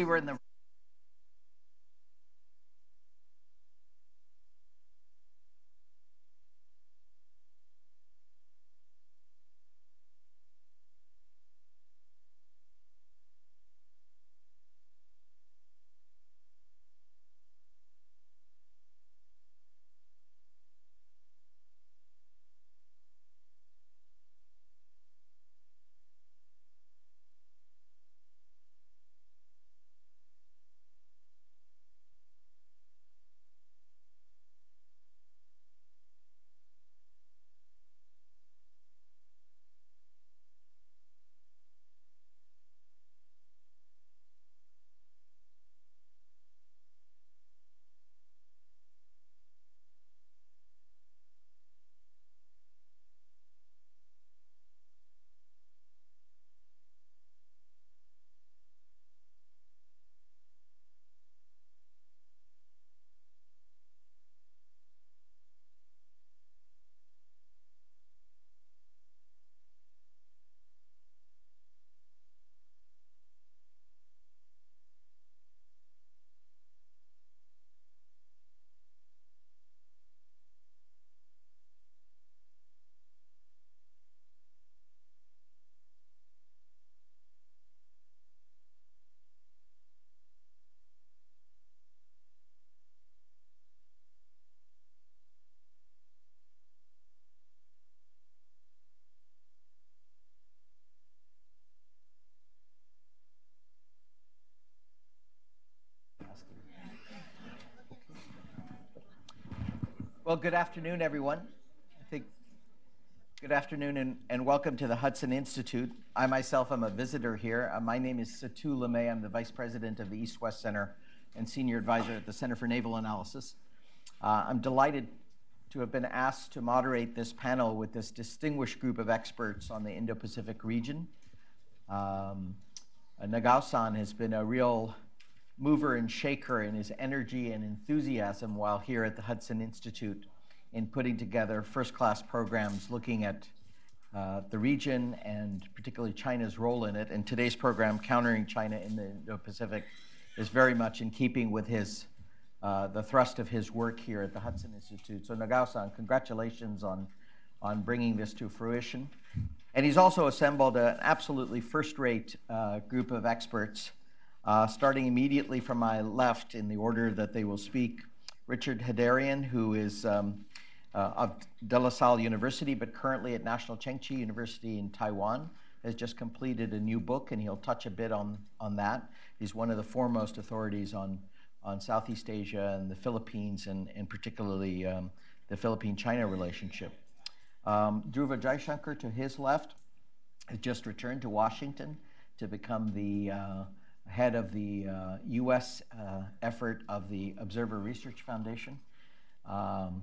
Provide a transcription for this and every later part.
we were in the Well, good afternoon, everyone. I think good afternoon and, and welcome to the Hudson Institute. I myself am a visitor here. Uh, my name is Satu Limaye. I'm the Vice President of the East West Center and Senior Advisor at the Center for Naval Analysis. Uh, I'm delighted to have been asked to moderate this panel with this distinguished group of experts on the Indo Pacific region. Um, Nagao san has been a real mover and shaker in his energy and enthusiasm while here at the Hudson Institute in putting together first class programs looking at uh, the region and particularly China's role in it. And today's program, Countering China in the Indo Pacific, is very much in keeping with his. Uh, the thrust of his work here at the Hudson Institute. So Nagao-san, congratulations on, on bringing this to fruition. And he's also assembled an absolutely first-rate uh, group of experts uh, starting immediately from my left in the order that they will speak, Richard Heydarian, who is um, uh, of De La Salle University, but currently at National Cheng Chi University in Taiwan, has just completed a new book, and he'll touch a bit on, on that. He's one of the foremost authorities on, on Southeast Asia and the Philippines, and, and particularly um, the Philippine China relationship. Um, Dhruva Jaishankar, to his left, has just returned to Washington to become the uh, head of the uh, U.S. Uh, effort of the Observer Research Foundation. Um,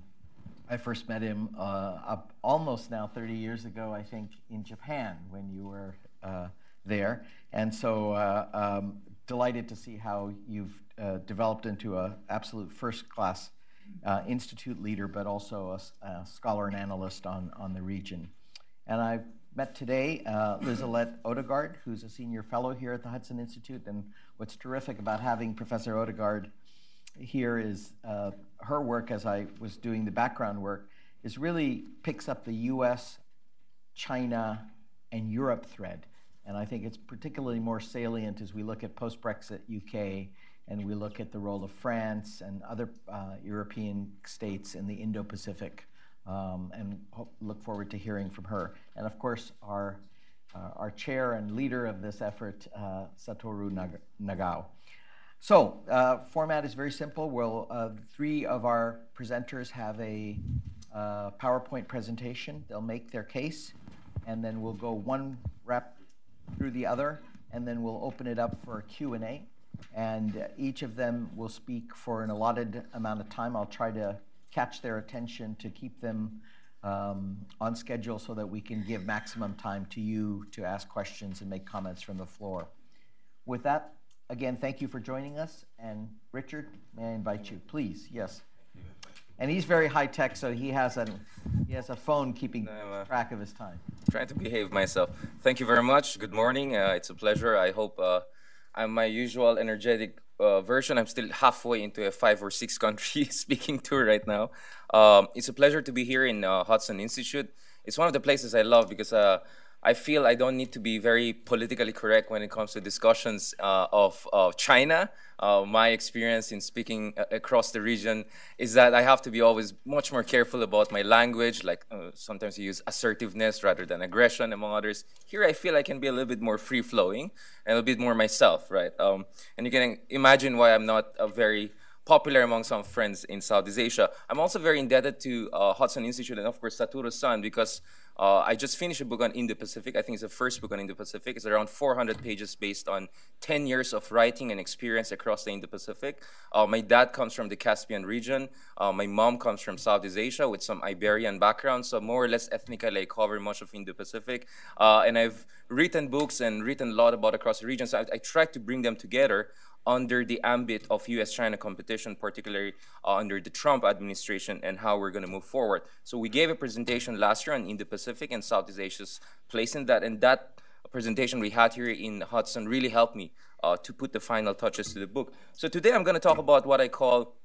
I first met him uh, almost now 30 years ago, I think, in Japan when you were uh, there. And so uh, um, delighted to see how you've uh, developed into an absolute first class institute leader, but also a, a, scholar and analyst on, on the region. And I've met today uh, Liselotte Odgaard, who's a senior fellow here at the Hudson Institute. And what's terrific about having Professor Odgaard here is uh, her work, as I was doing the background work, is really picks up the US, China, and Europe thread. And I think it's particularly more salient as we look at post Brexit UK and we look at the role of France and other uh, European states in the Indo Pacific um, and hope, look forward to hearing from her. And of course, our, uh, our chair and leader of this effort, uh, Satoru Nag- Nagao. So, uh, format is very simple. We'll, uh, three of our presenters have a uh, PowerPoint presentation. They'll make their case, and then we'll go one rep through the other, and then we'll open it up for a Q&A. And each of them will speak for an allotted amount of time. I'll try to catch their attention, to keep them um, on schedule so that we can give maximum time to you to ask questions and make comments from the floor. With that, again, thank you for joining us. And Richard, may I invite you, please? Yes. And he's very high tech, so he has a he has a phone keeping uh, track of his time. Trying to behave myself. Thank you very much. Good morning. Uh, it's a pleasure. I hope uh, I'm my usual energetic uh, version. I'm still halfway into a five or six country speaking tour right now. Um, it's a pleasure to be here in uh, Hudson Institute. It's one of the places I love because uh, I feel I don't need to be very politically correct when it comes to discussions uh, of, of China. Uh, my experience in speaking uh, across the region is that I have to be always much more careful about my language. Like uh, sometimes you use assertiveness rather than aggression, among others. Here, I feel I can be a little bit more free flowing and a little bit more myself, right? Um, and you can imagine why I'm not a very popular among some friends in Southeast Asia. I'm also very indebted to uh, Hudson Institute and, of course, Satoru-san because uh, I just finished a book on Indo-Pacific. I think it's the first book on Indo-Pacific. It's around 400 pages based on 10 years of writing and experience across the Indo-Pacific. Uh, my dad comes from the Caspian region. Uh, my mom comes from Southeast Asia with some Iberian background. So more or less ethnically, I cover much of Indo-Pacific. Uh, and I've written books and written a lot about across the region. So I, I tried to bring them together under the ambit of US-China competition, particularly uh, under the Trump administration and how we're going to move forward. So we gave a presentation last year on Indo-Pacific and Southeast Asia's place in that, and that presentation we had here in Hudson really helped me uh, to put the final touches to the book. So today I'm going to talk about what I call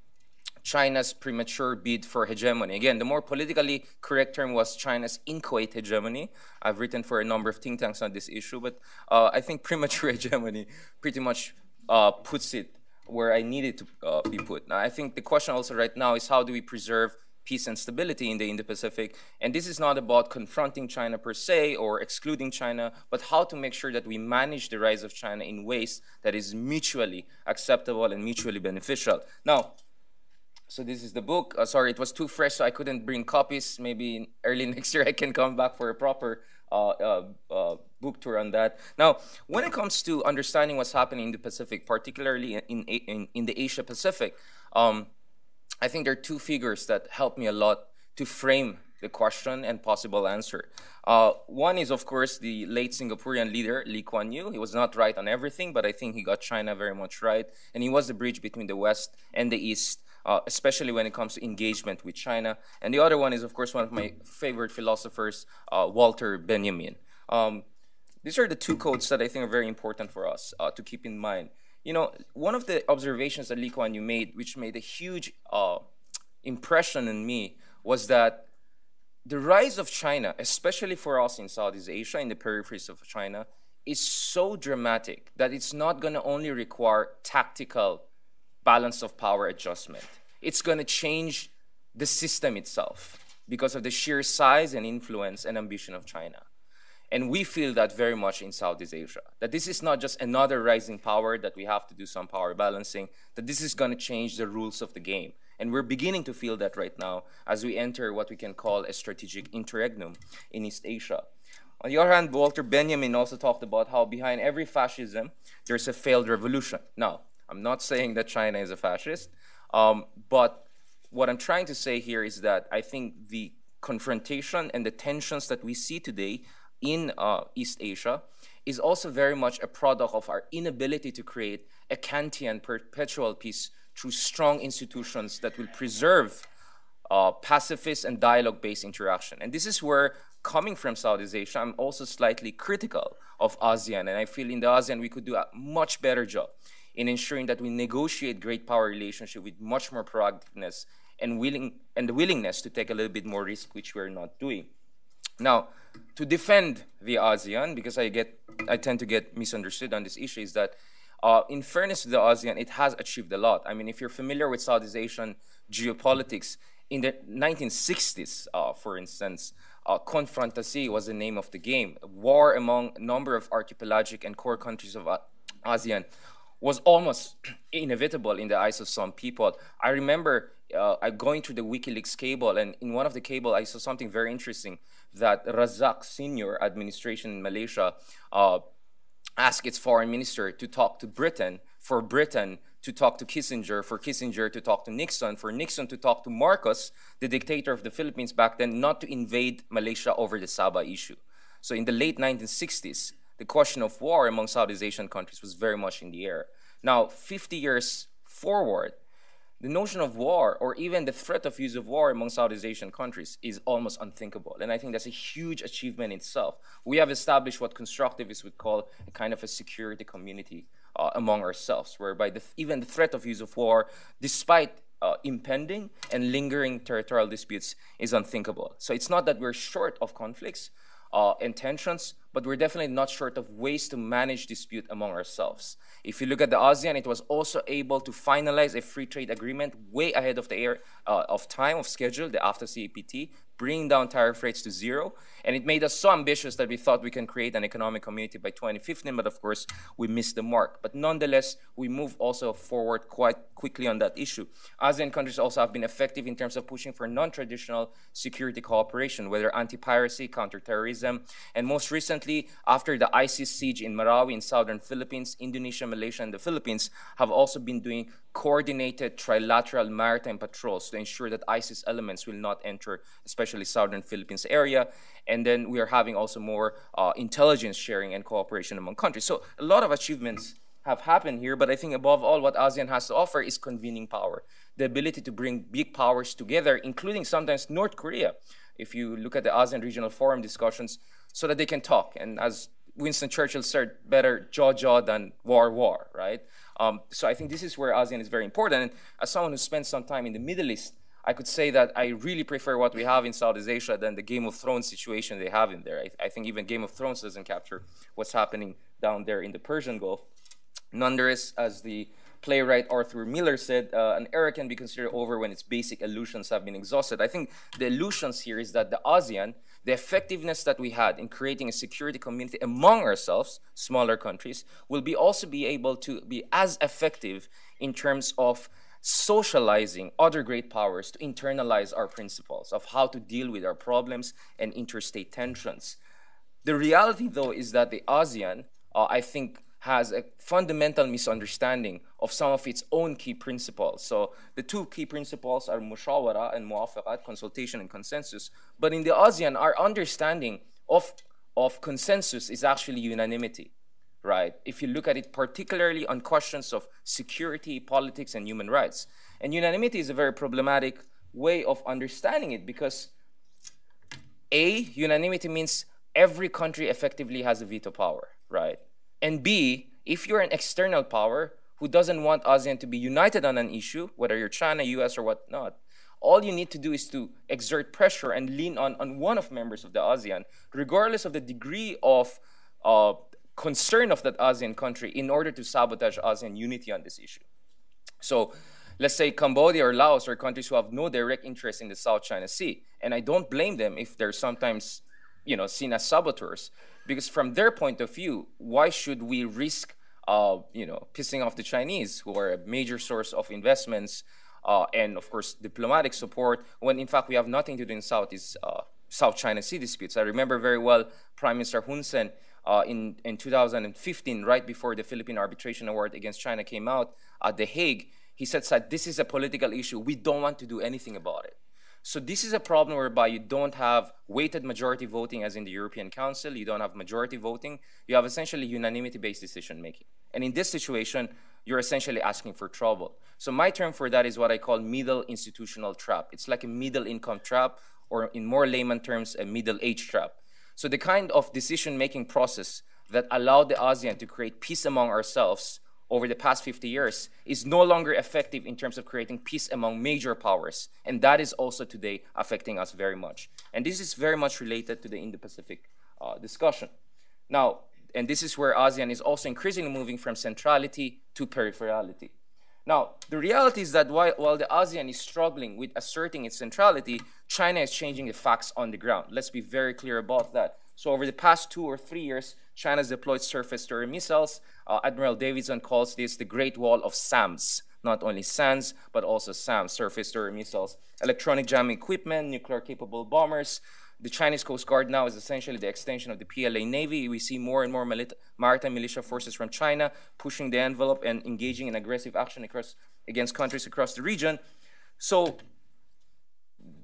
China's premature bid for hegemony. Again, the more politically correct term was China's inchoate hegemony. I've written for a number of think tanks on this issue, but uh, I think premature hegemony pretty much uh, puts it where I need it to uh, be put. Now, I think the question also right now is how do we preserve peace and stability in the Indo-Pacific? And this is not about confronting China per se or excluding China, but how to make sure that we manage the rise of China in ways that is mutually acceptable and mutually beneficial. Now, so this is the book. Uh, sorry, it was too fresh, so I couldn't bring copies. Maybe early next year I can come back for a proper uh, uh, uh, book tour on that. Now, when it comes to understanding what's happening in the Pacific, particularly in, in, in the Asia Pacific, um, I think there are two figures that help me a lot to frame the question and possible answer. Uh, one is, of course, the late Singaporean leader, Lee Kuan Yew. He was not right on everything, but I think he got China very much right. And he was the bridge between the West and the East uh, especially when it comes to engagement with China. And the other one is, of course, one of my favorite philosophers, uh, Walter Benjamin. Um, these are the two quotes that I think are very important for us uh, to keep in mind. You know, one of the observations that Lee Kuan Yew made, which made a huge uh, impression on me, was that the rise of China, especially for us in Southeast Asia, in the peripheries of China, is so dramatic that it's not going to only require tactical balance of power adjustment. It's going to change the system itself because of the sheer size and influence and ambition of China. And we feel that very much in Southeast Asia, that this is not just another rising power that we have to do some power balancing, that this is going to change the rules of the game. And we're beginning to feel that right now as we enter what we can call a strategic interregnum in East Asia. On the other hand, Walter Benjamin also talked about how behind every fascism, there's a failed revolution. Now, I'm not saying that China is a fascist, um, but what I'm trying to say here is that I think the confrontation and the tensions that we see today in uh, East Asia is also very much a product of our inability to create a Kantian perpetual peace through strong institutions that will preserve uh, pacifist and dialogue-based interaction. And this is where, coming from Southeast Asia, I'm also slightly critical of ASEAN, and I feel in the ASEAN we could do a much better job in ensuring that we negotiate great power relationship with much more proactiveness and willing and the willingness to take a little bit more risk, which we're not doing. Now, to defend the ASEAN, because I get I tend to get misunderstood on this issue, is that uh, in fairness to the ASEAN, it has achieved a lot. I mean, if you're familiar with Southeast Asian geopolitics, in the 1960s, uh, for instance, uh, confrontation was the name of the game. War among a number of archipelagic and core countries of uh, ASEAN was almost inevitable in the eyes of some people. I remember uh, going through the WikiLeaks cable, and in one of the cable, I saw something very interesting that Razak senior administration in Malaysia uh, asked its foreign minister to talk to Britain for Britain to talk to Kissinger, for Kissinger to talk to Nixon, for Nixon to talk to Marcos, the dictator of the Philippines back then, not to invade Malaysia over the Sabah issue. So in the late 1960s, the question of war among Southeast Asian countries was very much in the air. Now, 50 years forward, the notion of war or even the threat of use of war among Southeast Asian countries is almost unthinkable. And I think that's a huge achievement itself. We have established what constructivists would call a kind of a security community uh, among ourselves, whereby the, even the threat of use of war, despite uh, impending and lingering territorial disputes, is unthinkable. So it's not that we're short of conflicts uh, and tensions, but we're definitely not short of ways to manage dispute among ourselves. If you look at the ASEAN, it was also able to finalize a free trade agreement way ahead of the air, uh, of time of schedule, the AFTA CEPT, bringing down tariff rates to zero. And it made us so ambitious that we thought we can create an economic community by 2015, but of course, we missed the mark. But nonetheless, we move also forward quite quickly on that issue. ASEAN countries also have been effective in terms of pushing for non-traditional security cooperation, whether anti-piracy, counter-terrorism, and most recently, after the ISIS siege in Marawi in southern Philippines, Indonesia, Malaysia, and the Philippines have also been doing coordinated trilateral maritime patrols to ensure that ISIS elements will not enter, especially southern Philippines area. And then we are having also more uh, intelligence sharing and cooperation among countries. So a lot of achievements have happened here, but I think above all, what ASEAN has to offer is convening power, the ability to bring big powers together, including sometimes North Korea. If you look at the ASEAN Regional Forum discussions, so that they can talk. And as Winston Churchill said, better jaw jaw than war war, right? Um, so I think this is where ASEAN is very important. And as someone who spent some time in the Middle East, I could say that I really prefer what we have in Southeast Asia than the Game of Thrones situation they have in there. I, I think even Game of Thrones doesn't capture what's happening down there in the Persian Gulf. Nonetheless, as the playwright Arthur Miller said, uh, an era can be considered over when its basic illusions have been exhausted. I think the illusions here is that the ASEAN, the effectiveness that we had in creating a security community among ourselves, smaller countries, will be also be able to be as effective in terms of socializing other great powers to internalize our principles of how to deal with our problems and interstate tensions. The reality, though, is that the ASEAN, uh, I think, has a fundamental misunderstanding of some of its own key principles. So the two key principles are mushawara and muwafaqat, consultation and consensus. But in the ASEAN, our understanding of, of consensus is actually unanimity right? If you look at it particularly on questions of security, politics, and human rights. And unanimity is a very problematic way of understanding it because A, unanimity means every country effectively has a veto power, right? And B, if you're an external power who doesn't want ASEAN to be united on an issue, whether you're China, US, or whatnot, all you need to do is to exert pressure and lean on, on one of members of the ASEAN, regardless of the degree of uh, concern of that ASEAN country in order to sabotage ASEAN unity on this issue. So let's say Cambodia or Laos are countries who have no direct interest in the South China Sea. And I don't blame them if they're sometimes you know, seen as saboteurs. Because from their point of view, why should we risk uh, you know, pissing off the Chinese, who are a major source of investments uh, and, of course, diplomatic support, when in fact we have nothing to do in Southeast, uh, South China Sea disputes. I remember very well Prime Minister Hun Sen uh, in, in 2015, right before the Philippine Arbitration Award against China came out at The Hague, he said, this is a political issue. We don't want to do anything about it. So this is a problem whereby you don't have weighted majority voting as in the European Council. You don't have majority voting. You have essentially unanimity-based decision making. And in this situation, you're essentially asking for trouble. So my term for that is what I call middle institutional trap. It's like a middle income trap, or in more layman terms, a middle age trap. So the kind of decision-making process that allowed the ASEAN to create peace among ourselves over the past 50 years is no longer effective in terms of creating peace among major powers. And that is also today affecting us very much. And this is very much related to the Indo-Pacific uh, discussion. Now, and this is where ASEAN is also increasingly moving from centrality to peripherality. Now, the reality is that while, while the ASEAN is struggling with asserting its centrality, China is changing the facts on the ground. Let's be very clear about that. So over the past two or three years, China has deployed surface-to-air missiles. Uh, Admiral Davidson calls this the Great Wall of SAMs, not only SANS, but also SAMs, surface-to-air missiles, electronic jamming equipment, nuclear-capable bombers, the Chinese Coast Guard now is essentially the extension of the PLA Navy. We see more and more maritime militia forces from China pushing the envelope and engaging in aggressive action across, against countries across the region. So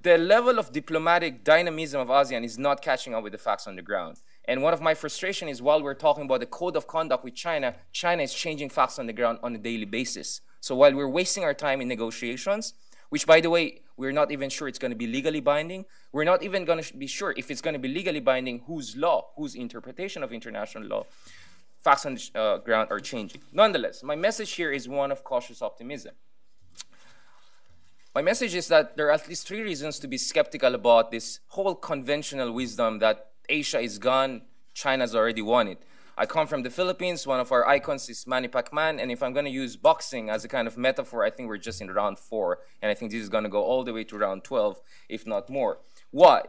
the level of diplomatic dynamism of ASEAN is not catching up with the facts on the ground. And one of my frustration is while we're talking about the code of conduct with China, China is changing facts on the ground on a daily basis. So while we're wasting our time in negotiations, which by the way, we're not even sure it's going to be legally binding. We're not even going to be sure if it's going to be legally binding, whose law, whose interpretation of international law. Facts on the uh, ground are changing. Nonetheless, my message here is one of cautious optimism. My message is that there are at least three reasons to be skeptical about this whole conventional wisdom that Asia is gone, China's already won it. I come from the Philippines. One of our icons is Manny Pacman. And if I'm going to use boxing as a kind of metaphor, I think we're just in round four. And I think this is going to go all the way to round 12, if not more. Why?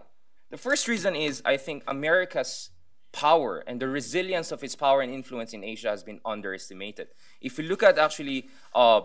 The first reason is I think America's power and the resilience of its power and influence in Asia has been underestimated. If you look at actually uh,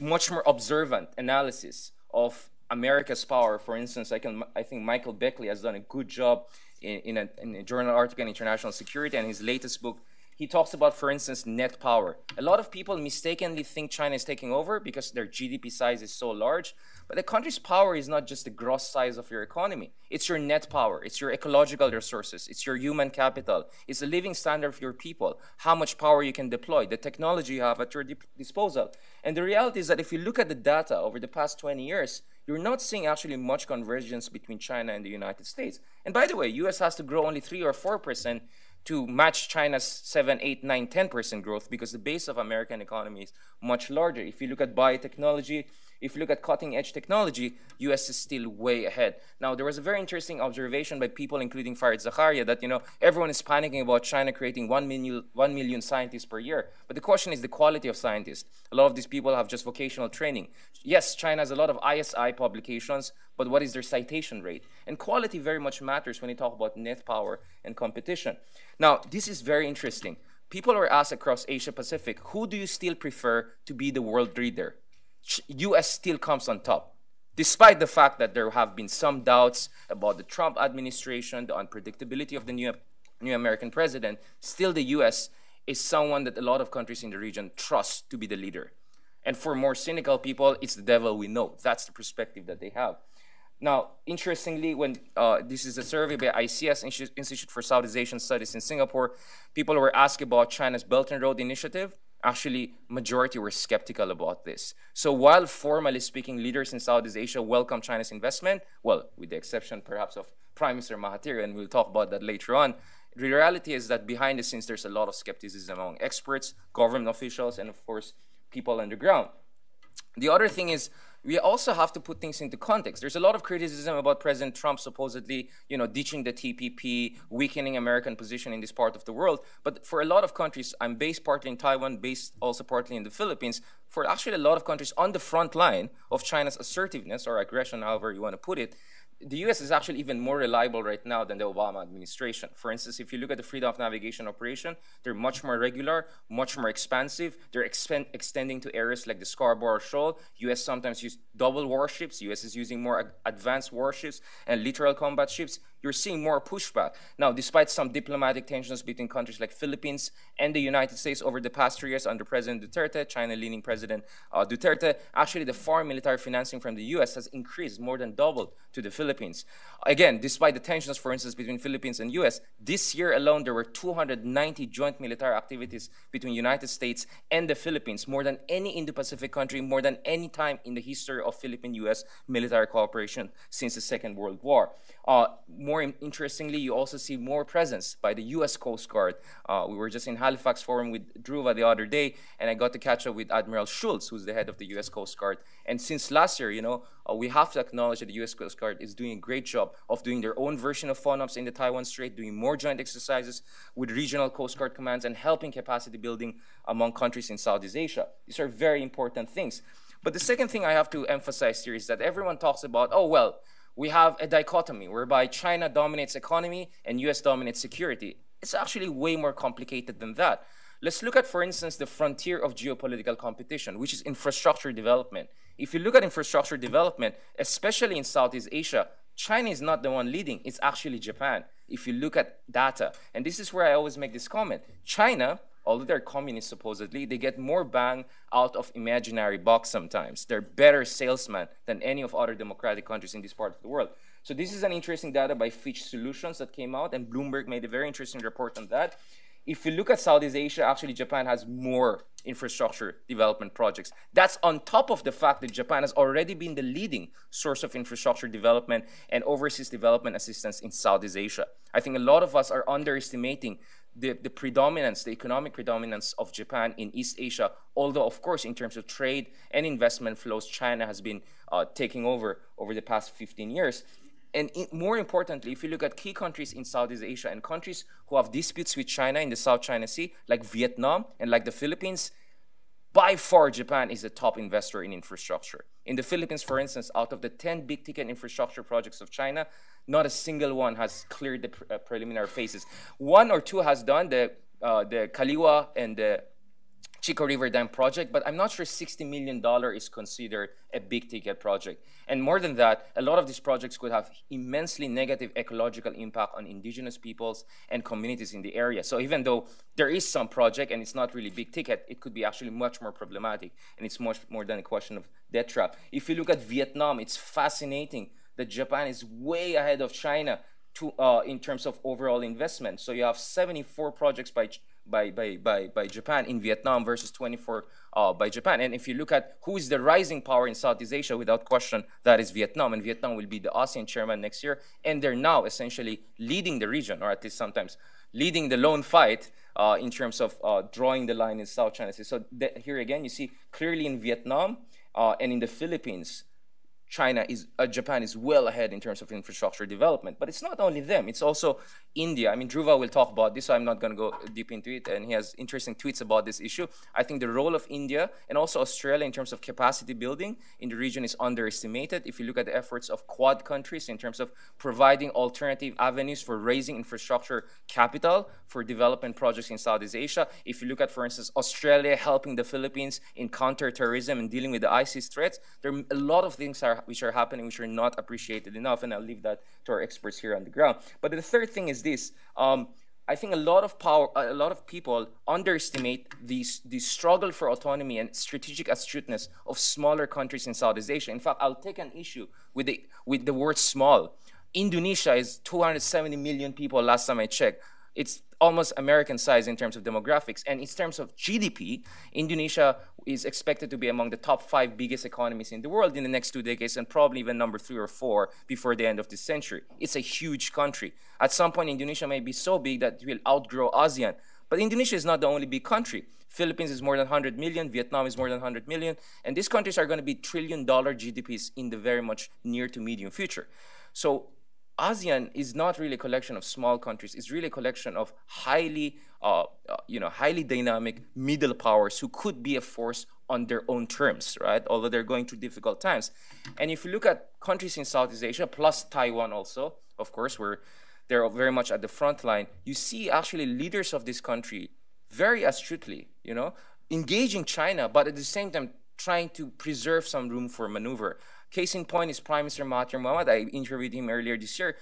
much more observant analysis of America's power, for instance, I, can, I think Michael Beckley has done a good job in, a, in a journal article on international security and his latest book, he talks about, for instance, net power. A lot of people mistakenly think China is taking over because their GDP size is so large. But the country's power is not just the gross size of your economy. It's your net power. It's your ecological resources. It's your human capital. It's the living standard of your people. How much power you can deploy, the technology you have at your disposal. And the reality is that if you look at the data over the past 20 years, you're not seeing actually much convergence between China and the United States. And by the way, US has to grow only 3 or 4% to match China's 7, 8, 9, 10% growth because the base of American economy is much larger. If you look at biotechnology, if you look at cutting edge technology, US is still way ahead. Now, there was a very interesting observation by people, including Fareed Zakaria, that you know everyone is panicking about China creating 1 million, 1 million scientists per year. But the question is the quality of scientists. A lot of these people have just vocational training. Yes, China has a lot of ISI publications, but what is their citation rate? And quality very much matters when you talk about net power and competition. Now, this is very interesting. People were asked across Asia Pacific, who do you still prefer to be the world leader? US still comes on top. Despite the fact that there have been some doubts about the Trump administration, the unpredictability of the new, new American president, still the US is someone that a lot of countries in the region trust to be the leader. And for more cynical people, it's the devil we know. That's the perspective that they have. Now, interestingly, when uh, this is a survey by ISEAS, Institute for Southeast Asian Studies in Singapore, people were asked about China's Belt and Road Initiative actually majority were skeptical about this. So while formally speaking, leaders in Southeast Asia welcome China's investment, well, with the exception perhaps of Prime Minister Mahathir, and we'll talk about that later on, the reality is that behind the scenes, there's a lot of skepticism among experts, government officials, and of course, people on the ground. The other thing is we also have to put things into context. There's a lot of criticism about President Trump supposedly, you know, ditching the TPP, weakening American position in this part of the world. But for a lot of countries, I'm based partly in Taiwan, based also partly in the Philippines. For actually a lot of countries on the front line of China's assertiveness or aggression, however you want to put it, the US is actually even more reliable right now than the Obama administration. For instance, if you look at the freedom of navigation operation, they're much more regular, much more expansive. They're extending to areas like the Scarborough Shoal. US sometimes use double warships. US is using more advanced warships and littoral combat ships you're seeing more pushback. Now, despite some diplomatic tensions between countries like Philippines and the United States over the past three years under President Duterte, China-leaning President uh, Duterte, actually the foreign military financing from the U.S. has increased more than doubled to the Philippines. Again, despite the tensions, for instance, between Philippines and U.S., this year alone there were 290 joint military activities between United States and the Philippines, more than any Indo-Pacific country, more than any time in the history of Philippine-U.S. military cooperation since the Second World War. Uh, more interestingly, you also see more presence by the U.S. Coast Guard. Uh, we were just in Halifax Forum with Dhruva the other day, and I got to catch up with Admiral Schultz, who's the head of the U.S. Coast Guard. And since last year, you know, uh, we have to acknowledge that the U.S. Coast Guard is doing a great job of doing their own version of FONOPS in the Taiwan Strait, doing more joint exercises with regional Coast Guard commands, and helping capacity building among countries in Southeast Asia. These are very important things. But the second thing I have to emphasize here is that everyone talks about, oh, well, we have a dichotomy whereby China dominates economy and US dominates security. It's actually way more complicated than that. Let's look at, for instance, the frontier of geopolitical competition, which is infrastructure development. If you look at infrastructure development, especially in Southeast Asia, China is not the one leading, it's actually Japan. If you look at data, and this is where I always make this comment China although they're communists supposedly, they get more bang out of imaginary bucks sometimes. They're better salesmen than any of other democratic countries in this part of the world. So this is an interesting data by Fitch Solutions that came out, and Bloomberg made a very interesting report on that. If you look at Southeast Asia, actually Japan has more infrastructure development projects. That's on top of the fact that Japan has already been the leading source of infrastructure development and overseas development assistance in Southeast Asia. I think a lot of us are underestimating the, the predominance, the economic predominance of Japan in East Asia, although, of course, in terms of trade and investment flows, China has been uh, taking over over the past 15 years. And more importantly, if you look at key countries in Southeast Asia and countries who have disputes with China in the South China Sea, like Vietnam and like the Philippines, by far Japan is a top investor in infrastructure. In the Philippines, for instance, out of the 10 big ticket infrastructure projects of China, not a single one has cleared the pre- uh, preliminary phases. One or two has done the uh, the Kaliwa and the Chico River Dam project, but I'm not sure $60 million is considered a big ticket project. And more than that, a lot of these projects could have immensely negative ecological impact on indigenous peoples and communities in the area. So even though there is some project and it's not really big ticket, it could be actually much more problematic. And it's much more than a question of debt trap. If you look at Vietnam, it's fascinating that Japan is way ahead of China to, uh, in terms of overall investment. So you have 74 projects by, by, by, by, by Japan in Vietnam versus 24 uh, by Japan. And if you look at who is the rising power in Southeast Asia, without question, that is Vietnam. And Vietnam will be the ASEAN chairman next year. And they're now essentially leading the region, or at least sometimes leading the lone fight uh, in terms of uh, drawing the line in South China Sea. So th- here again, you see clearly in Vietnam uh, and in the Philippines, China is uh, Japan is well ahead in terms of infrastructure development. But it's not only them; it's also India. I mean, Dhruva will talk about this, so I'm not going to go deep into it. And he has interesting tweets about this issue. I think the role of India and also Australia in terms of capacity building in the region is underestimated. If you look at the efforts of Quad countries in terms of providing alternative avenues for raising infrastructure capital for development projects in Southeast Asia, if you look at, for instance, Australia helping the Philippines in counterterrorism and dealing with the ISIS threats, there are a lot of things are, which are happening which are not appreciated enough. And I'll leave that to our experts here on the ground. But the third thing is this. Um, I think a lot of power, a lot of people underestimate the, the struggle for autonomy and strategic astuteness of smaller countries in Southeast Asia. In fact, I'll take an issue with the, with the word small. Indonesia is 270 million people last time I checked. It's almost American size in terms of demographics. And in terms of GDP, Indonesia is expected to be among the top five biggest economies in the world in the next two decades and probably even number three or four before the end of this century. It's a huge country. At some point, Indonesia may be so big that it will outgrow ASEAN. But Indonesia is not the only big country. Philippines is more than 100 million, Vietnam is more than 100 million, and these countries are going to be trillion dollar GDPs in the very much near to medium future. So ASEAN is not really a collection of small countries. It's really a collection of highly, uh, uh, you know, highly dynamic middle powers who could be a force on their own terms, right? Although they're going through difficult times. And if you look at countries in Southeast Asia, plus Taiwan also, of course, where they're very much at the front line, you see actually leaders of this country very astutely, you know, engaging China, but at the same time trying to preserve some room for maneuver. Case in point is Prime Minister Mahathir Mohamad. I interviewed him earlier this year.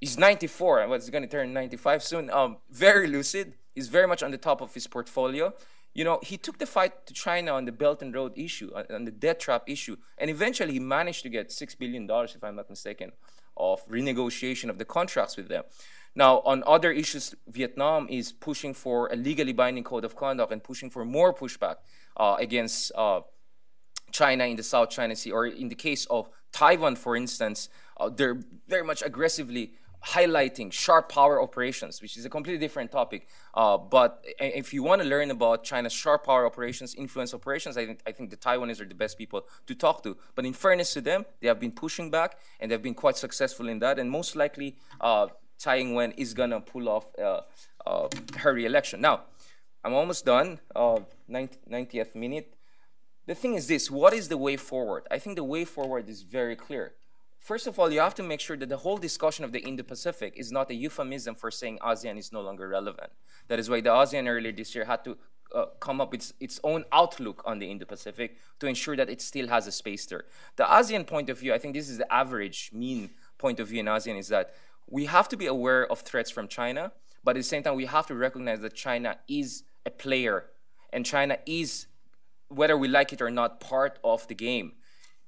He's 94. and he's going to turn 95 soon. Um, very lucid. He's very much on the top of his portfolio. You know, he took the fight to China on the Belt and Road issue, on the debt trap issue, and eventually he managed to get $6 billion, if I'm not mistaken, of renegotiation of the contracts with them. Now, on other issues, Vietnam is pushing for a legally binding code of conduct and pushing for more pushback uh, against uh, China in the South China Sea, or in the case of Taiwan, for instance, uh, they're very much aggressively highlighting sharp power operations, which is a completely different topic. Uh, but if you want to learn about China's sharp power operations, influence operations, I think, I think the Taiwanese are the best people to talk to. But in fairness to them, they have been pushing back and they've been quite successful in that. And most likely, uh, Tsai Ing-wen is going to pull off uh, uh, her re-election. Now, I'm almost done, 90th uh, minute the thing is this what is the way forward? I think the way forward is very clear. First of all, you have to make sure that the whole discussion of the Indo Pacific is not a euphemism for saying ASEAN is no longer relevant. That is why the ASEAN earlier this year had to uh, come up with its, own outlook on the Indo Pacific to ensure that it still has a space there. The ASEAN point of view, I think this is the average mean point of view in ASEAN, is that we have to be aware of threats from China, but at the same time, we have to recognize that China is a player and China is whether we like it or not, part of the game.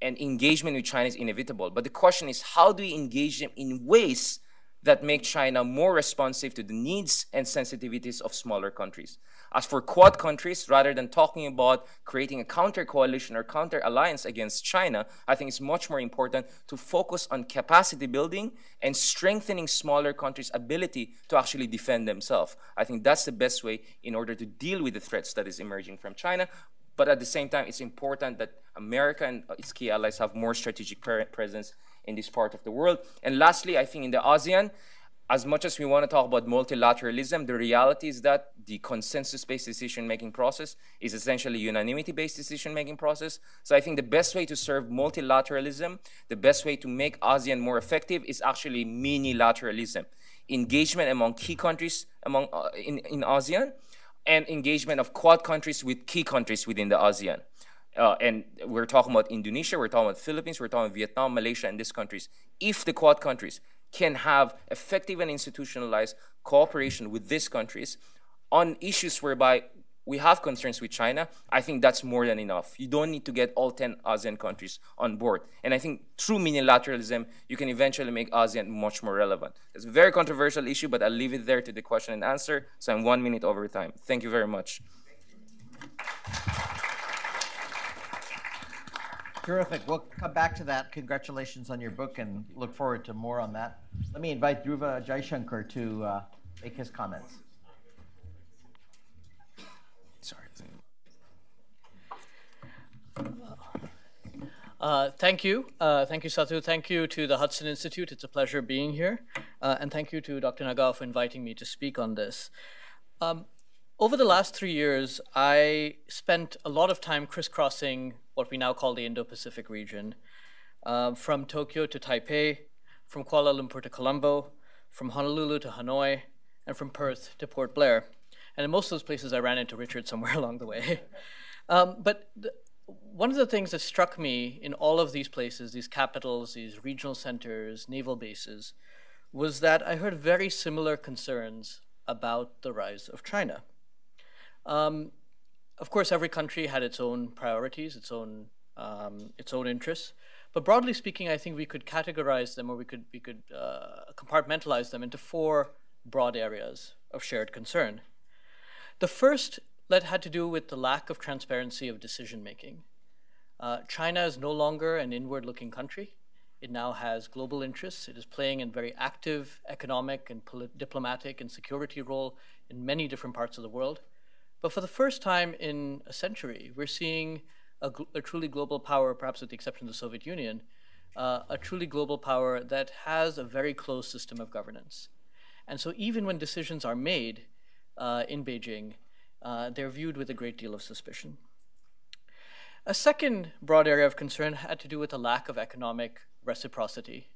And engagement with China is inevitable. But the question is, how do we engage them in ways that make China more responsive to the needs and sensitivities of smaller countries. As for Quad countries, rather than talking about creating a counter coalition or counter alliance against China, I think it's much more important to focus on capacity building and strengthening smaller countries' ability to actually defend themselves. I think that's the best way in order to deal with the threats that is emerging from China. But at the same time, it's important that America and its key allies have more strategic presence in this part of the world. And lastly, I think in the ASEAN, as much as we want to talk about multilateralism, the reality is that the consensus-based decision-making process is essentially unanimity-based decision-making process. So I think the best way to serve multilateralism, the best way to make ASEAN more effective is actually minilateralism. Engagement among key countries among, uh, in, in ASEAN, and engagement of quad countries with key countries within the ASEAN. Uh, and we're talking about Indonesia, we're talking about Philippines, we're talking about Vietnam, Malaysia, and these countries. If the Quad countries can have effective and institutionalized cooperation with these countries on issues whereby we have concerns with China, I think that's more than enough. You don't need to get all 10 ASEAN countries on board. And I think through minilateralism, you can eventually make ASEAN much more relevant. It's a very controversial issue, but I'll leave it there to the question and answer. So I'm one minute over time. Thank you very much. Terrific. We'll come back to that. Congratulations on your book and look forward to more on that. Let me invite Dhruva Jaishankar to uh, make his comments. Uh, thank you. Uh, thank you, Satu. Thank you to the Hudson Institute. It's a pleasure being here. Uh, and thank you to Dr. Nagao for inviting me to speak on this. Um, over the last three years, I spent a lot of time crisscrossing what we now call the Indo Pacific region, uh, from Tokyo to Taipei, from Kuala Lumpur to Colombo, from Honolulu to Hanoi, and from Perth to Port Blair. And in most of those places, I ran into Richard somewhere along the way. um, but the, one of the things that struck me in all of these places, these capitals, these regional centers, naval bases, was that I heard very similar concerns about the rise of China. Um, of course, every country had its own priorities, its own um, its own interests. But broadly speaking, I think we could categorize them, or we could we could uh, compartmentalize them into four broad areas of shared concern. The first that had to do with the lack of transparency of decision making. Uh, China is no longer an inward-looking country. It now has global interests. It is playing a very active economic and diplomatic and security role in many different parts of the world. But for the first time in a century, we're seeing a, a truly global power, perhaps with the exception of the Soviet Union, uh, a truly global power that has a very closed system of governance. And so even when decisions are made uh, in Beijing, uh, they're viewed with a great deal of suspicion. A second broad area of concern had to do with the lack of economic reciprocity.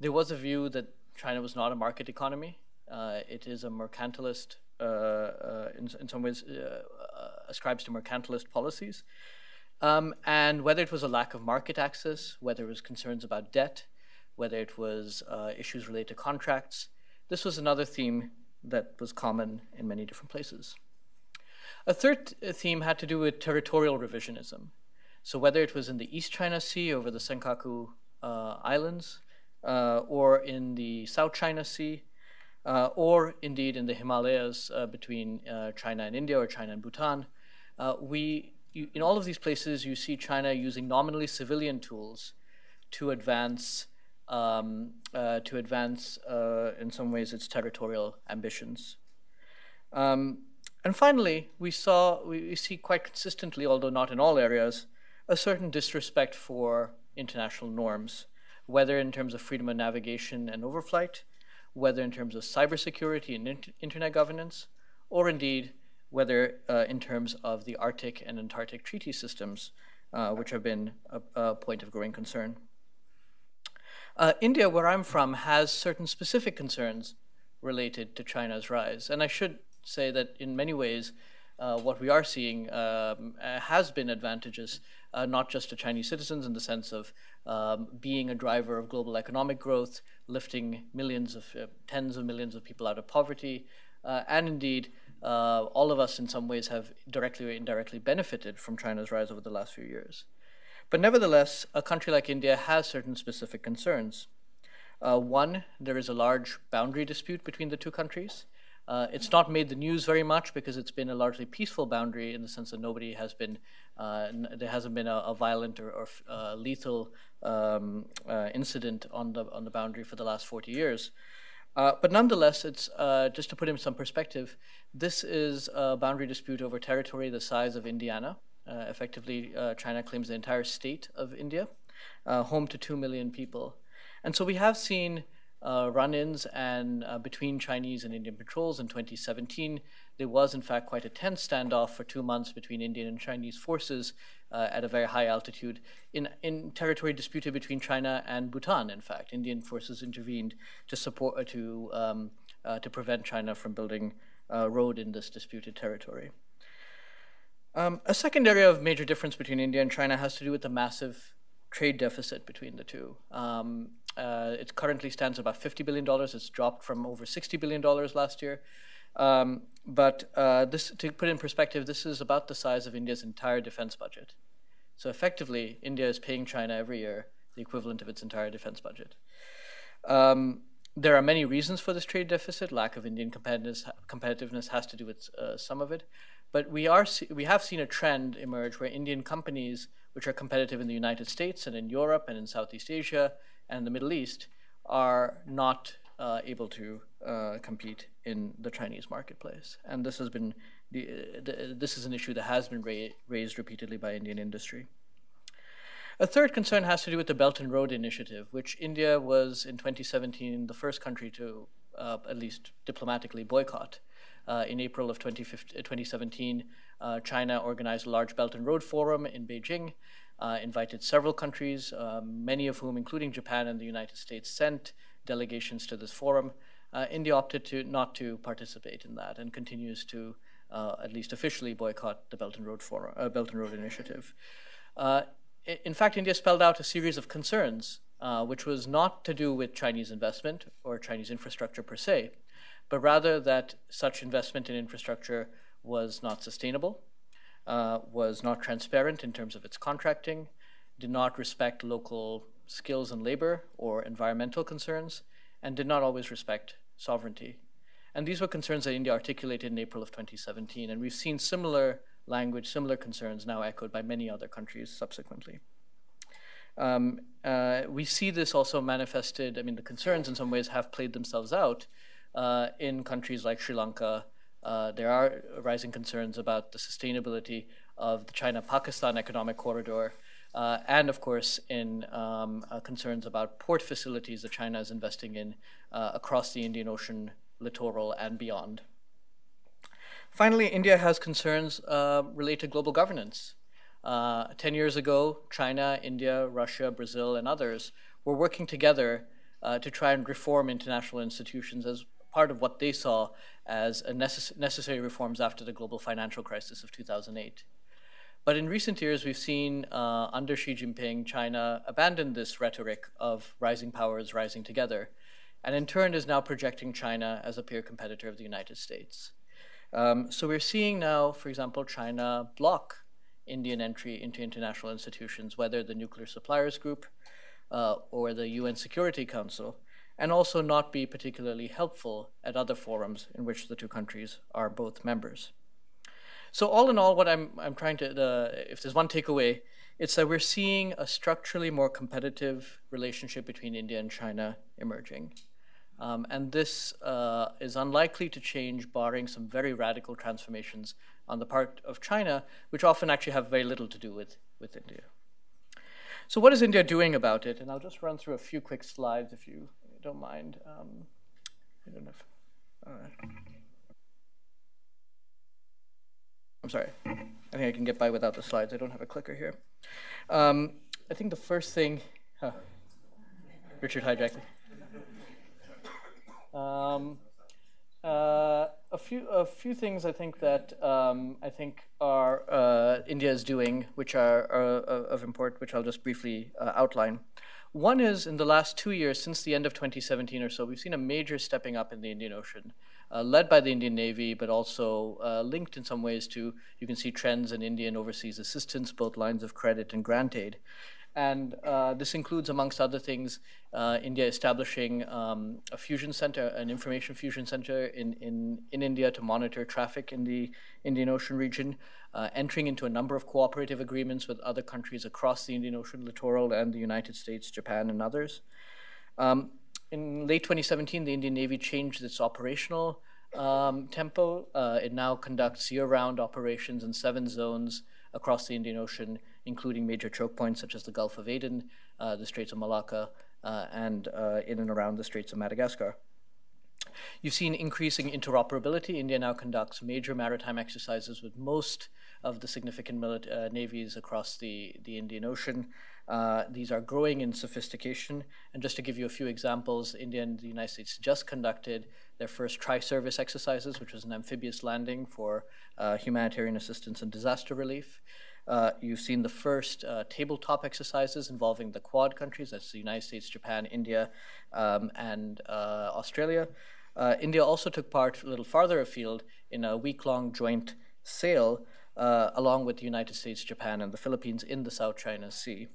There was a view that China was not a market economy. Uh, it is a mercantilist uh, uh, in, in, some ways uh, ascribes to mercantilist policies. Um, and whether it was a lack of market access, whether it was concerns about debt, whether it was issues related to contracts, this was another theme that was common in many different places. A third theme had to do with territorial revisionism. So whether it was in the East China Sea over the Senkaku uh, Islands, uh, or in the South China Sea, uh, or indeed in the Himalayas uh, between uh, China and India or China and Bhutan. Uh, we, you, in all of these places, you see China using nominally civilian tools to advance, um, to advance in some ways, its territorial ambitions. Um, and finally, we saw, we, see quite consistently, although not in all areas, a certain disrespect for international norms, whether in terms of freedom of navigation and overflight, whether in terms of cybersecurity and inter internet governance, or indeed whether uh, in terms of the Arctic and Antarctic treaty systems, uh, which have been a, a, point of growing concern. Uh, India, where I'm from, has certain specific concerns related to China's rise. And I should say that in many ways, uh, what we are seeing um, uh, has been advantageous, uh, not just to Chinese citizens in the sense of um, being a driver of global economic growth, lifting millions of, uh, tens of millions of people out of poverty, uh, and indeed, uh, all of us in some ways have directly or indirectly benefited from China's rise over the last few years. But nevertheless, a country like India has certain specific concerns. One, there is a large boundary dispute between the two countries. Uh, it's not made the news very much because it's been a largely peaceful boundary in the sense that nobody has been, uh, n- there hasn't been a, a violent or, or uh, lethal um, uh, incident on the on the boundary for the last 40 years. Uh, but nonetheless, it's uh, just to put in some perspective. This is a boundary dispute over territory the size of Indiana. effectively, China claims the entire state of India, home to two million people, and so we have seen uh, run-ins and uh, between Chinese and Indian patrols in 2017. There was, in fact, quite a tense standoff for two months between Indian and Chinese forces uh, at a very high altitude in, in territory disputed between China and Bhutan. In fact, Indian forces intervened to support uh, to um, uh, to prevent China from building a road in this disputed territory. Um, a second area of major difference between India and China has to do with the massive trade deficit between the two. Um, uh, it currently stands about $50 billion. It's dropped from over $60 billion last year. Um, but uh, this, to put in perspective, this is about the size of India's entire defense budget. So effectively, India is paying China every year the equivalent of its entire defense budget. Um, there are many reasons for this trade deficit. Lack of Indian competitiveness, competitiveness has to do with uh, some of it. But we, are, we have seen a trend emerge where Indian companies, which are competitive in the United States and in Europe and in Southeast Asia, and the Middle East are not uh, able to uh, compete in the Chinese marketplace. And this has been the, the, this is an issue that has been ra- raised repeatedly by Indian industry. A third concern has to do with the Belt and Road Initiative, which India was in 2017 the first country to, uh, at least diplomatically, boycott. Uh, in April of 2017, uh, China organized a large Belt and Road Forum in Beijing, uh, invited several countries, um, many of whom, including Japan and the United States, sent delegations to this forum. Uh, India opted to not to participate in that and continues to, uh, at least officially, boycott the Belt and Road Forum, uh, Belt and Road Initiative. Uh, in fact, India spelled out a series of concerns, uh, which was not to do with Chinese investment or Chinese infrastructure per se, but rather that such investment in infrastructure was not sustainable, uh, was not transparent in terms of its contracting, did not respect local skills and labor or environmental concerns, and did not always respect sovereignty. And these were concerns that India articulated in April of 2017, and we've seen similar language, similar concerns now echoed by many other countries subsequently. Um, uh, we see this also manifested, I mean, the concerns in some ways have played themselves out uh, in countries like Sri Lanka, uh, there are rising concerns about the sustainability of the China Pakistan economic corridor, uh, and of course, in um, uh, concerns about port facilities that China is investing in uh, across the Indian Ocean littoral and beyond. Finally, India has concerns uh, related to global governance. 10 years ago, China, India, Russia, Brazil, and others were working together to try and reform international institutions as part of what they saw as necess- necessary reforms after the global financial crisis of 2008. But in recent years, we've seen uh, under Xi Jinping, China abandon this rhetoric of rising powers rising together, and in turn is now projecting China as a peer competitor of the United States. Um, so we're seeing now, for example, China block Indian entry into international institutions, whether the Nuclear Suppliers Group uh, or the UN Security Council, and also not be particularly helpful at other forums in which the two countries are both members. So, all in all, what I'm, I'm trying to, uh, if there's one takeaway, it's that we're seeing a structurally more competitive relationship between India and China emerging. Um, and this uh, is unlikely to change, barring some very radical transformations on the part of China, which often actually have very little to do with, with India. So, what is India doing about it? And I'll just run through a few quick slides if you don't mind. Um, I don't know if. Uh, I'm sorry. I think I can get by without the slides. I don't have a clicker here. Um, I think the first thing. Richard hijacked Um, uh, a few a few things I think that um, I think are uh, India is doing, which are, are, of import, which I'll just briefly uh, outline. One is in the last two years, since the end of 2017 or so, we've seen a major stepping up in the Indian Ocean, uh, led by the Indian Navy, but also uh, linked in some ways to, you can see trends in Indian overseas assistance, both lines of credit and grant aid. And uh, this includes, amongst other things, uh, India establishing um, a fusion center, an information fusion center in, in, in India to monitor traffic in the Indian Ocean region, uh, entering into a number of cooperative agreements with other countries across the Indian Ocean littoral and the United States, Japan, and others. Um, in late 2017, the Indian Navy changed its operational um, tempo. Uh, it now conducts year round operations in seven zones across the Indian Ocean, including major choke points such as the Gulf of Aden, uh, the Straits of Malacca, uh, and uh, in and around the Straits of Madagascar. You've seen increasing interoperability. India now conducts major maritime exercises with most of the significant uh, navies across the, the Indian Ocean. Uh, these are growing in sophistication. And just to give you a few examples, India and the United States just conducted their first tri-service exercises, which was an amphibious landing for uh, humanitarian assistance and disaster relief. Uh, you've seen the first uh, tabletop exercises involving the Quad countries, that's the United States, Japan, India, um, and uh, Australia. Uh, India also took part a little farther afield in a week long joint sail uh, along with the United States, Japan, and the Philippines in the South China Sea.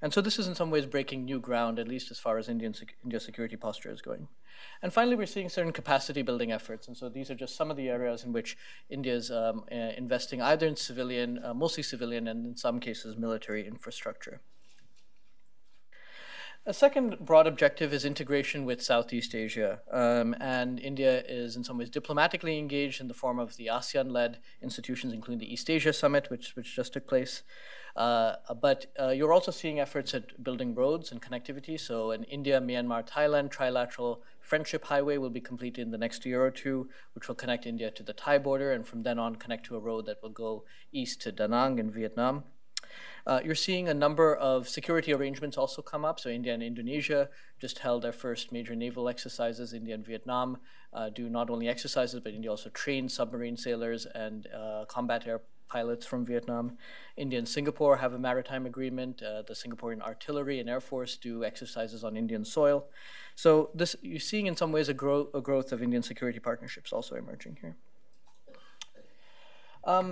And so this is in some ways breaking new ground, at least as far as Indian sec- India's security posture is going. And finally, we're seeing certain capacity building efforts. And so these are just some of the areas in which India is um, uh, investing either in civilian, uh, mostly civilian, and in some cases military infrastructure. A second broad objective is integration with Southeast Asia. Um, and India is, in some ways, diplomatically engaged in the form of the ASEAN led institutions, including the East Asia Summit, which, which just took place. Uh, but uh, you're also seeing efforts at building roads and connectivity. So, an India, Myanmar, Thailand trilateral friendship highway will be completed in the next year or two, which will connect India to the Thai border and from then on connect to a road that will go east to Da Nang in Vietnam. Uh, you're seeing a number of security arrangements also come up. So India and Indonesia just held their first major naval exercises. India and Vietnam uh, do not only exercises, but India also trains submarine sailors and uh, combat air pilots from Vietnam. India and Singapore have a maritime agreement. Uh, the Singaporean artillery and air force do exercises on Indian soil. So this you're seeing in some ways a, grow, a growth of Indian security partnerships also emerging here. Um,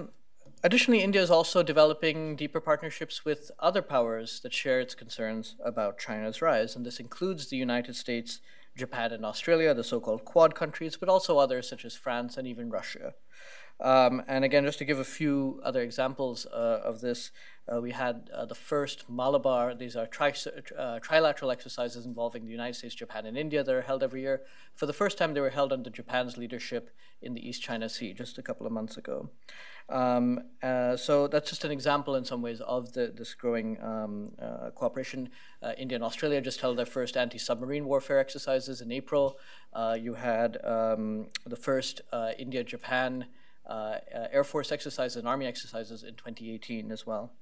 Additionally, India is also developing deeper partnerships with other powers that share its concerns about China's rise, and this includes the United States, Japan, and Australia, the so called Quad countries, but also others such as France and even Russia. Um, and again, just to give a few other examples uh, of this, uh, we had uh, the first Malabar, these are tri- uh, trilateral exercises involving the United States, Japan, and India that are held every year. For the first time, they were held under Japan's leadership in the East China Sea just a couple of months ago. Um, uh, so that's just an example in some ways of the, this growing um, uh, cooperation. India and Australia just held their first anti-submarine warfare exercises in April. You had um, the first India-Japan uh, Air Force exercises and Army exercises in 2018 as well.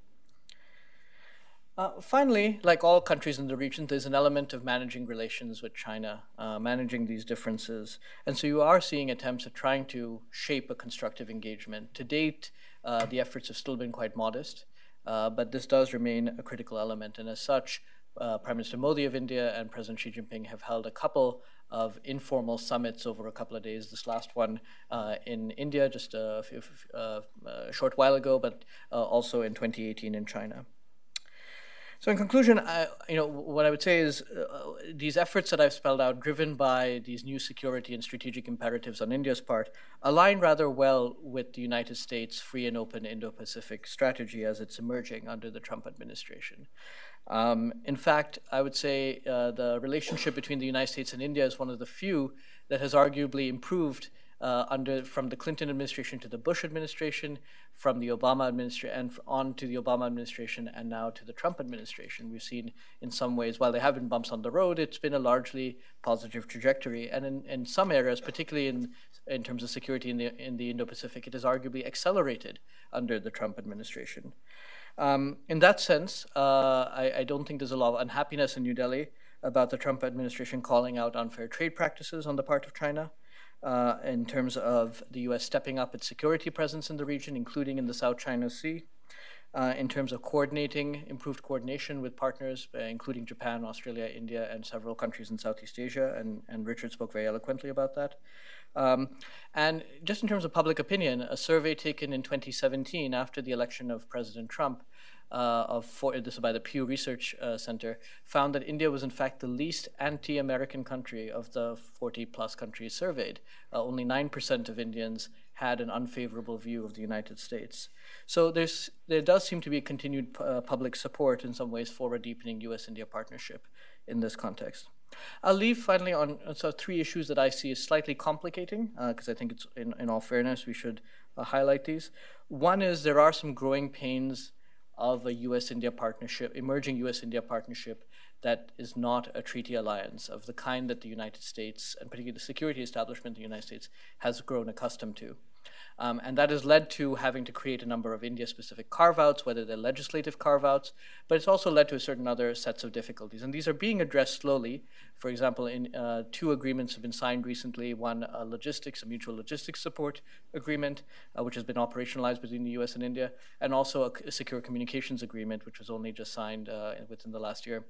Uh, finally, like all countries in the region, there's an element of managing relations with China, uh, managing these differences. And so you are seeing attempts at trying to shape a constructive engagement. To date, uh, the efforts have still been quite modest, uh, but this does remain a critical element. And as such, uh, Prime Minister Modi of India and President Xi Jinping have held a couple of informal summits over a couple of days. This last one uh, in India just a, a, short while ago, but also in 2018 in China. So, in conclusion, I, you know, what I would say is uh, these efforts that I've spelled out, driven by these new security and strategic imperatives on India's part, align rather well with the United States' free and open Indo-Pacific strategy as it's emerging under the Trump administration. Um, in fact, I would say uh, the relationship between the United States and India is one of the few that has arguably improved uh, under from the Clinton administration to the Bush administration, from the Obama administration, and on to the Obama administration, and now to the Trump administration. We've seen, in some ways, while there have been bumps on the road, it's been a largely positive trajectory. And in, in some areas, particularly in in terms of security in the in the Indo-Pacific, it has arguably accelerated under the Trump administration. Um, in that sense, uh, I, I don't think there's a lot of unhappiness in New Delhi about the Trump administration calling out unfair trade practices on the part of China uh, in terms of the U.S. stepping up its security presence in the region, including in the South China Sea, uh, in terms of coordinating, improved coordination with partners, uh, including Japan, Australia, India, and several countries in Southeast Asia. And, and Richard spoke very eloquently about that. Um, and just in terms of public opinion, a survey taken in 2017 after the election of President Trump uh, of for, this is by the Pew Research uh, Center found that India was in fact the least anti-American country of the 40 plus countries surveyed. Uh, only 9% of Indians had an unfavorable view of the United States. So there's, there does seem to be continued uh, public support in some ways for a deepening US-India partnership in this context. I'll leave finally on so three issues that I see as slightly complicating, because uh, I think it's in, in all fairness we should uh, highlight these. One is there are some growing pains of a US-India partnership, emerging US-India partnership that is not a treaty alliance of the kind that the United States, and particularly the security establishment of the United States, has grown accustomed to. Um, and that has led to having to create a number of India specific carve outs, whether they're legislative carve outs, but it's also led to a certain other sets of difficulties. And these are being addressed slowly. For example, in, uh, two agreements have been signed recently one, a logistics, a mutual logistics support agreement, uh, which has been operationalized between the US and India, and also a, a secure communications agreement, which was only just signed uh, within the last year.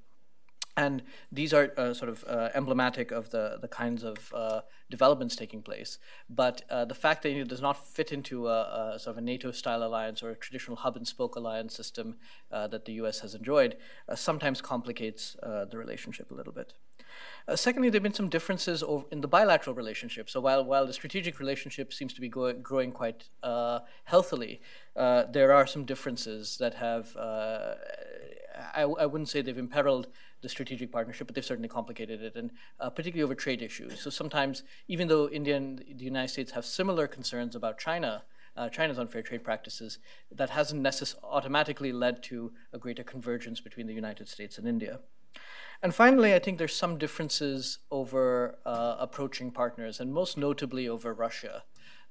And these are uh, sort of uh, emblematic of the, the kinds of uh, developments taking place. But uh, the fact that it does not fit into a, a, sort of a NATO-style alliance or a traditional hub-and-spoke alliance system uh, that the U.S. has enjoyed uh, sometimes complicates the relationship a little bit. Secondly, there have been some differences in the bilateral relationship. So while, while the strategic relationship seems to be growing quite healthily, there are some differences that have, I, I, wouldn't say they've imperiled the strategic partnership, but they've certainly complicated it, and uh, particularly over trade issues. So sometimes, even though India and the United States have similar concerns about China, uh, China's unfair trade practices, that hasn't necess- automatically led to a greater convergence between the United States and India. And finally, I think there's some differences over uh, approaching partners, and most notably over Russia.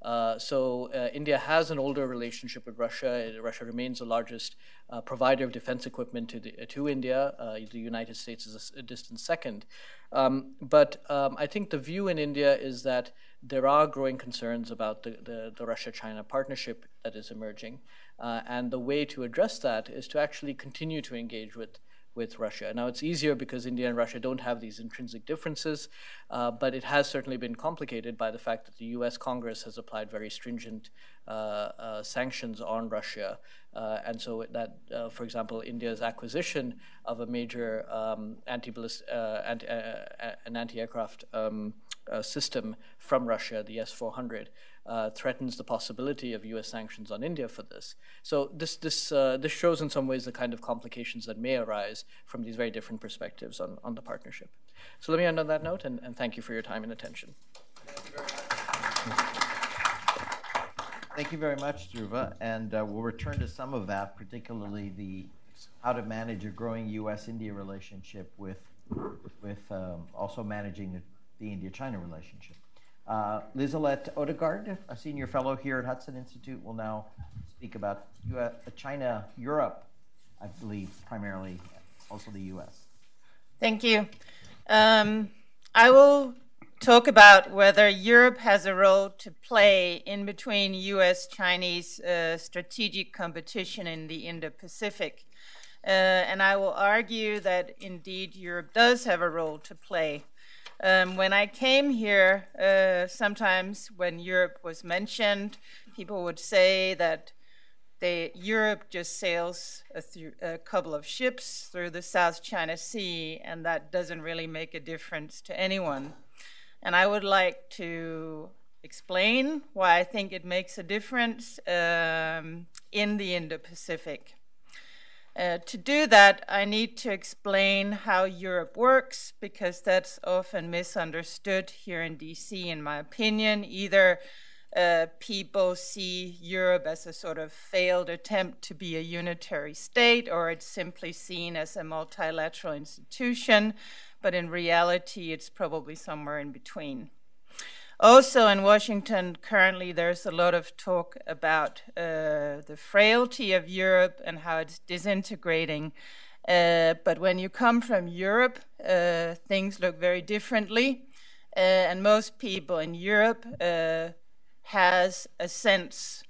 Uh, so uh, India has an older relationship with Russia. Russia remains the largest uh, provider of defense equipment to, the, to India. Uh, the United States is a, a distant second. Um, but um, I think the view in India is that there are growing concerns about the, the, the Russia-China partnership that is emerging. Uh, and the way to address that is to actually continue to engage with with Russia. Now, it's easier because India and Russia don't have these intrinsic differences, uh, but it has certainly been complicated by the fact that the US Congress has applied very stringent uh, uh, sanctions on Russia. Uh, and so, that, uh, for example, India's acquisition of a major um, anti uh, an anti aircraft um, system from Russia, the S 400 uh, threatens the possibility of U.S. sanctions on India for this. So this this uh, this shows in some ways the kind of complications that may arise from these very different perspectives on, on the partnership. So let me end on that note, and, and thank you for your time and attention. Thank you very much, Dhruva, and uh, we'll return to some of that, particularly the how to manage a growing U.S.-India relationship with with um, also managing the, the India-China relationship. Uh, Liselotte Odgaard, a senior fellow here at Hudson Institute, will now speak about US, China, Europe, I believe, primarily, also the US. Thank you. Um, I will talk about whether Europe has a role to play in between US Chinese uh, strategic competition in the Indo Pacific. Uh, and I will argue that indeed Europe does have a role to play. Um, when I came here, uh, sometimes when Europe was mentioned, people would say that they, Europe just sails a, a, couple of ships through the South China Sea, and that doesn't really make a difference to anyone. And I would like to explain why I think it makes a difference um, in the Indo Pacific. Uh, to do that, I need to explain how Europe works because that's often misunderstood here in DC, in my opinion. Either uh, people see Europe as a sort of failed attempt to be a unitary state, or it's simply seen as a multilateral institution, but in reality, it's probably somewhere in between. Also, in Washington, currently, there's a lot of talk about uh, the frailty of Europe and how it's disintegrating. Uh, but when you come from Europe, uh, things look very differently. Uh, and most people in Europe uh, has a sense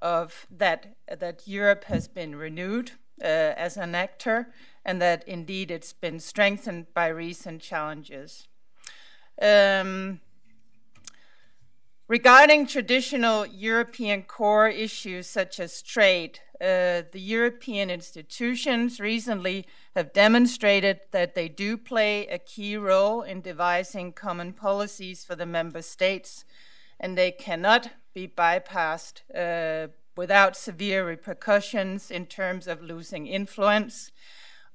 of that that Europe has been renewed uh, as an actor, and that indeed it's been strengthened by recent challenges. Um, Regarding traditional European core issues such as trade, uh, the European institutions recently have demonstrated that they do play a key role in devising common policies for the member states, and they cannot be bypassed uh, without severe repercussions in terms of losing influence.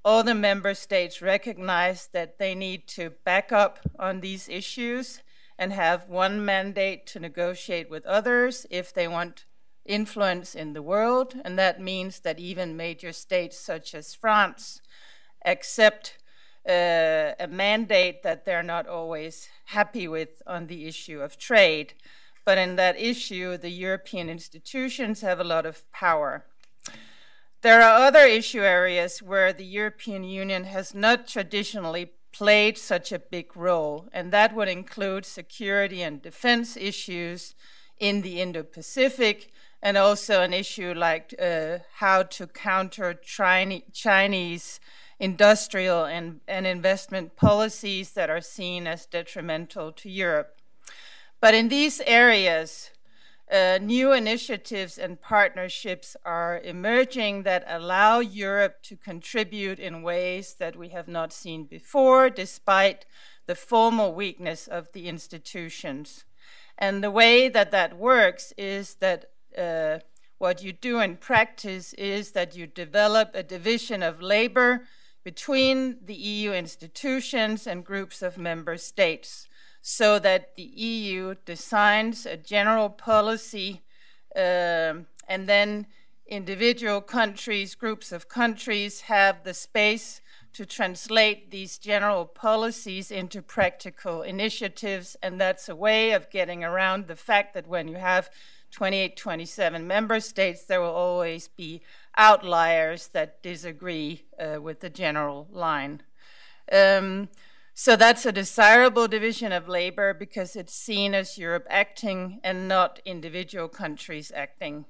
All the member states recognize that they need to back up on these issues and have one mandate to negotiate with others if they want influence in the world. And that means that even major states such as France accept uh, a mandate that they're not always happy with on the issue of trade. But in that issue, the European institutions have a lot of power. There are other issue areas where the European Union has not traditionally played such a big role, and that would include security and defense issues in the Indo Pacific, and also an issue like uh, how to counter Chinese industrial and, and investment policies that are seen as detrimental to Europe. But in these areas, uh, new initiatives and partnerships are emerging that allow Europe to contribute in ways that we have not seen before, despite the formal weakness of the institutions. And the way that that works is that uh, what you do in practice is that you develop a division of labor between the EU institutions and groups of member states so that the EU designs a general policy um, and then individual countries, groups of countries have the space to translate these general policies into practical initiatives. And that's a way of getting around the fact that when you have 28, 27 member states, there will always be outliers that disagree uh, with the general line. Um, so that's a desirable division of labor because it's seen as Europe acting and not individual countries acting.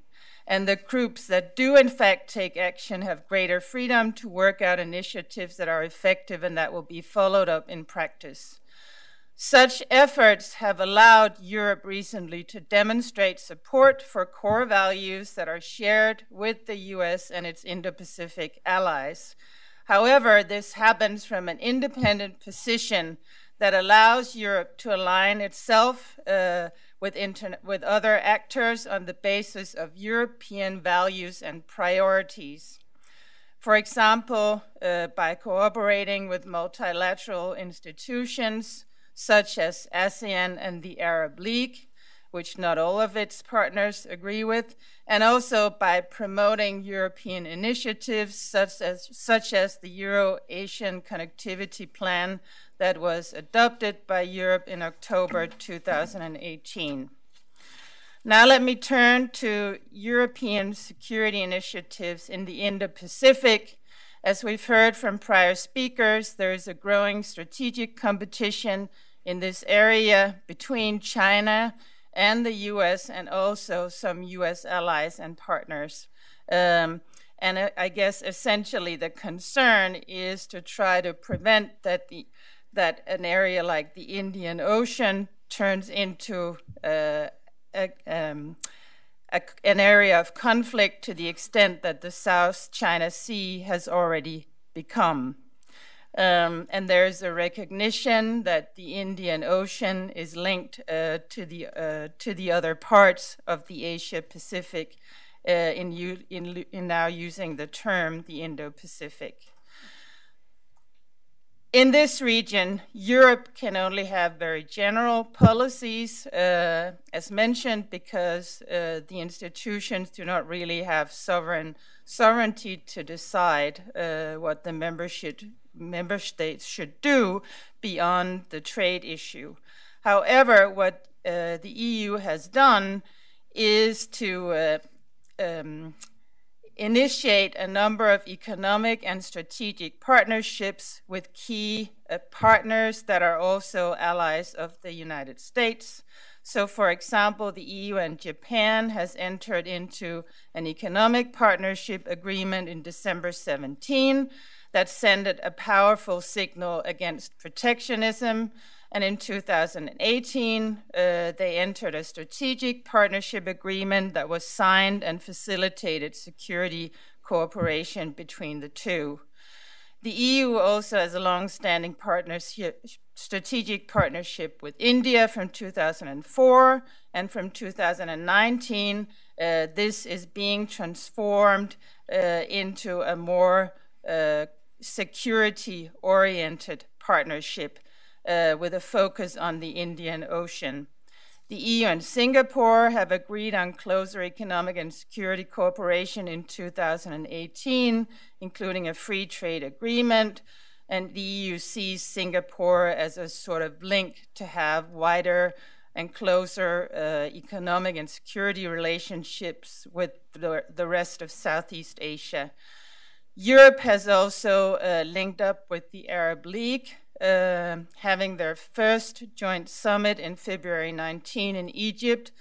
And the groups that do, in fact, take action have greater freedom to work out initiatives that are effective and that will be followed up in practice. Such efforts have allowed Europe recently to demonstrate support for core values that are shared with the US and its Indo Pacific allies However, this happens from an independent position that allows Europe to align itself uh, with, with other actors on the basis of European values and priorities. For example, uh, by cooperating with multilateral institutions such as ASEAN and the Arab League, which not all of its partners agree with, and also by promoting European initiatives such as, such as the Euro Asian Connectivity Plan that was adopted by Europe in October 2018. Now, let me turn to European security initiatives in the Indo Pacific. As we've heard from prior speakers, there is a growing strategic competition in this area between China and the US and also some US allies and partners. Um, and I guess essentially the concern is to try to prevent that the that an area like the Indian Ocean turns into uh, a, um, a, an area of conflict to the extent that the South China Sea has already become. Um, and there's a recognition that the Indian Ocean is linked uh, to the uh, to the other parts of the Asia Pacific, uh, in, in, in now using the term the Indo-Pacific. In this region, Europe can only have very general policies, uh, as mentioned, because uh, the institutions do not really have sovereign sovereignty to decide uh, what the membership member states should do beyond the trade issue. However, what uh, the EU has done is to uh, um, initiate a number of economic and strategic partnerships with key uh, partners that are also allies of the United States. So, for example, the EU and Japan has entered into an economic partnership agreement in December 17 that sent a powerful signal against protectionism And in 2018, uh, they entered a strategic partnership agreement that was signed and facilitated security cooperation between the two. The EU also has a long-standing strategic partnership with India from 2004, and from 2019, uh, this is being transformed uh, into a more uh, security-oriented partnership uh, with a focus on the Indian Ocean. The EU and Singapore have agreed on closer economic and security cooperation in 2018, including a free trade agreement. And the EU sees Singapore as a sort of link to have wider and closer uh, economic and security relationships with the, the rest of Southeast Asia. Europe has also uh, linked up with the Arab League uh, having their first joint summit in February 19 in Egypt.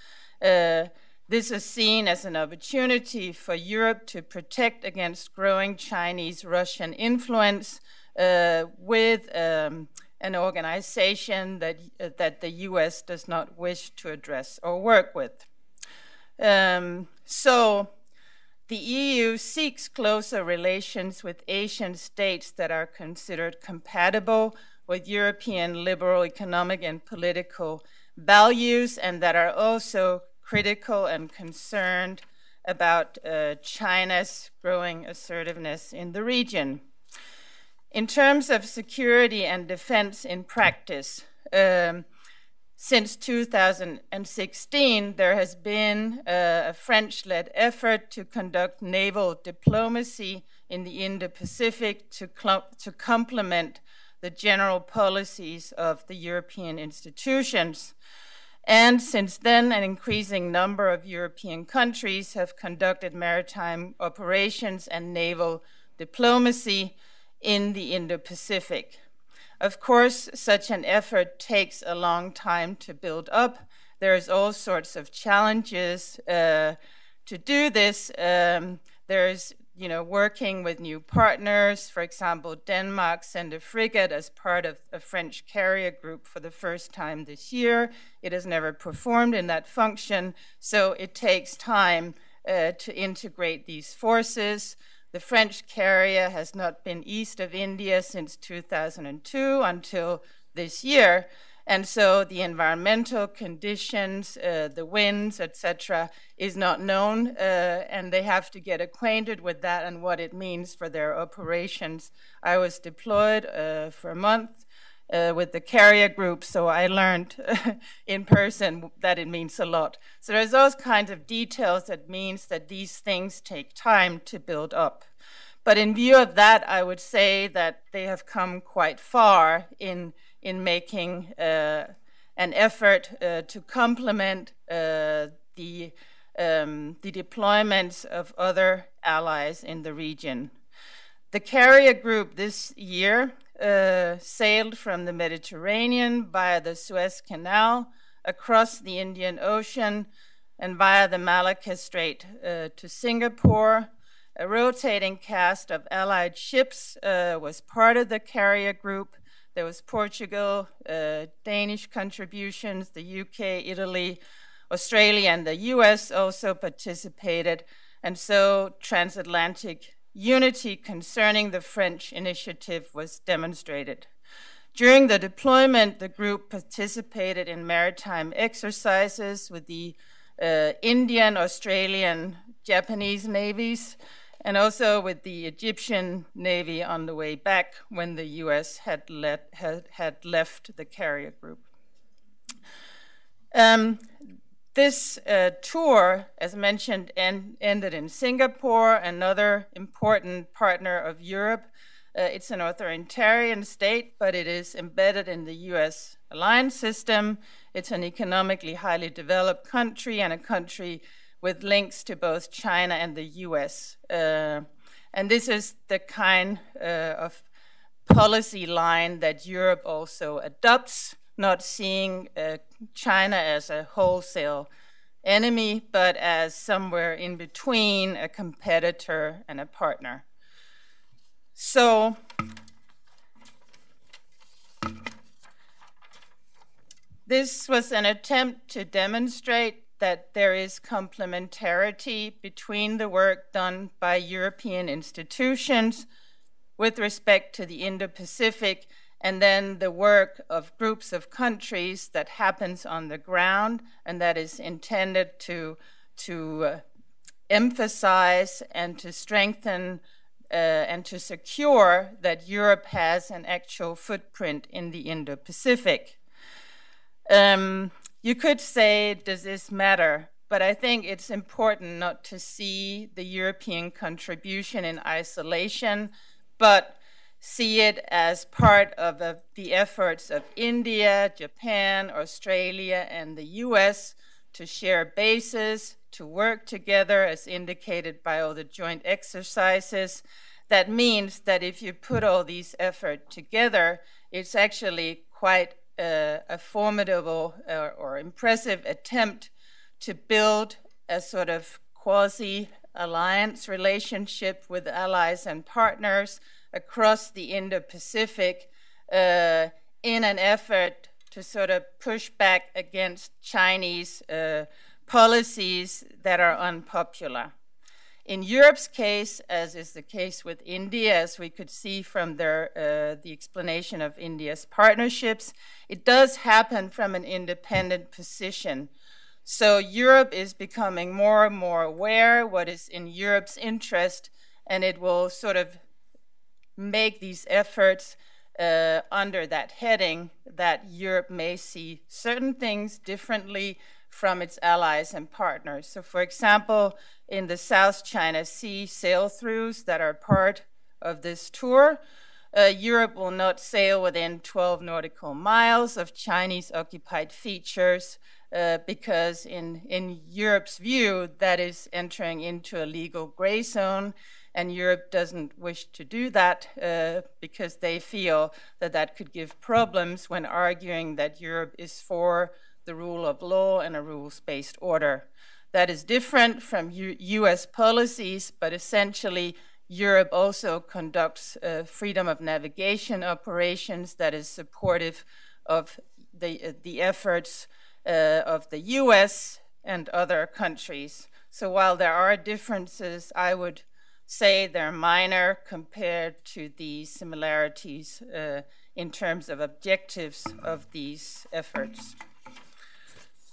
Uh, this is seen as an opportunity for Europe to protect against growing Chinese Russian influence uh, with um, an organization that, uh, that the US does not wish to address or work with. Um, so, the EU seeks closer relations with Asian states that are considered compatible with European liberal economic and political values and that are also critical and concerned about uh, China's growing assertiveness in the region. In terms of security and defense in practice, um, since 2016, there has been a French led effort to conduct naval diplomacy in the Indo Pacific to, to complement the general policies of the European institutions. And since then, an increasing number of European countries have conducted maritime operations and naval diplomacy in the Indo Pacific. Of course, such an effort takes a long time to build up. There's all sorts of challenges uh, to do this. Um, there's you know, working with new partners. For example, Denmark sent a frigate as part of a French carrier group for the first time this year. It has never performed in that function, so it takes time uh, to integrate these forces. The French carrier has not been east of India since 2002 until this year. And so the environmental conditions, uh, the winds, etc., is not known, uh, and they have to get acquainted with that and what it means for their operations. I was deployed uh, for a month uh, with the carrier group, so I learned in person that it means a lot. So there's those kinds of details that means that these things take time to build up. But in view of that, I would say that they have come quite far in in making uh, an effort uh, to complement uh, the um, the deployments of other allies in the region. The carrier group this year uh, sailed from the Mediterranean via the Suez Canal across the Indian Ocean and via the Malacca Strait uh, to Singapore. A rotating cast of allied ships uh, was part of the carrier group. There was Portugal, uh, Danish contributions, the UK, Italy, Australia, and the US also participated. And so transatlantic unity concerning the French initiative was demonstrated. During the deployment, the group participated in maritime exercises with the uh, Indian, Australian, Japanese navies, and also with the Egyptian Navy on the way back when the US had, let, had, had left the carrier group. Um, this uh, tour, as mentioned, en- ended in Singapore, another important partner of Europe. Uh, it's an authoritarian state, but it is embedded in the US alliance system. It's an economically highly developed country and a country with links to both China and the US. Uh, and this is the kind uh, of policy line that Europe also adopts not seeing uh, China as a wholesale enemy, but as somewhere in between a competitor and a partner. So, this was an attempt to demonstrate that there is complementarity between the work done by European institutions with respect to the Indo Pacific and then the work of groups of countries that happens on the ground and that is intended to, to uh, emphasize and to strengthen uh, and to secure that Europe has an actual footprint in the Indo Pacific. Um, you could say, does this matter? But I think it's important not to see the European contribution in isolation, but see it as part of the, the efforts of India, Japan, Australia, and the US to share bases, to work together as indicated by all the joint exercises. That means that if you put all these efforts together, it's actually quite a, a formidable or, or impressive attempt to build a sort of quasi alliance relationship with allies and partners across the Indo Pacific uh, in an effort to sort of push back against Chinese uh, policies that are unpopular. In Europe's case, as is the case with India, as we could see from their, uh, the explanation of India's partnerships, it does happen from an independent position. So Europe is becoming more and more aware what is in Europe's interest, and it will sort of make these efforts uh, under that heading that Europe may see certain things differently from its allies and partners. So, for example, in the South China Sea sail throughs that are part of this tour, uh, Europe will not sail within 12 nautical miles of Chinese occupied features uh, because, in, in Europe's view, that is entering into a legal gray zone and Europe doesn't wish to do that uh, because they feel that that could give problems when arguing that Europe is for the rule of law and a rules based order. That is different from U- US policies, but essentially, Europe also conducts uh, freedom of navigation operations that is supportive of the, uh, the efforts uh, of the US and other countries. So while there are differences, I would say they're minor compared to the similarities uh, in terms of objectives of these efforts.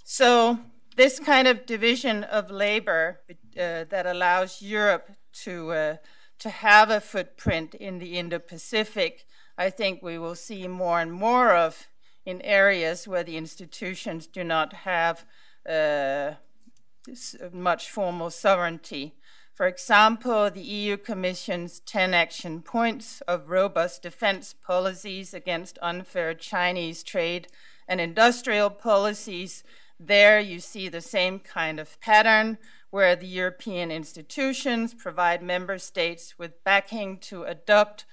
So, this kind of division of labor uh, that allows Europe to, uh, to have a footprint in the Indo Pacific, I think we will see more and more of in areas where the institutions do not have uh, much formal sovereignty. For example, the EU Commission's 10 action points of robust defense policies against unfair Chinese trade and industrial policies. There you see the same kind of pattern where the European institutions provide member states with backing to adopt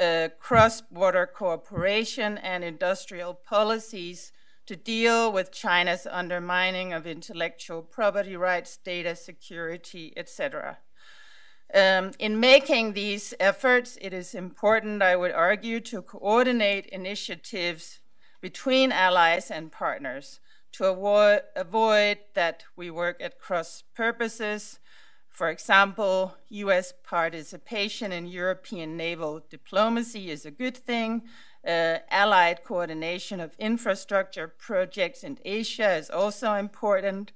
uh, cross border cooperation and industrial policies to deal with China's undermining of intellectual property rights, data security, etc. Um, in making these efforts, it is important, I would argue, to coordinate initiatives between allies and partners to avoid, avoid that we work at cross purposes. For example, US participation in European naval diplomacy is a good thing. Uh, allied coordination of infrastructure projects in Asia is also important.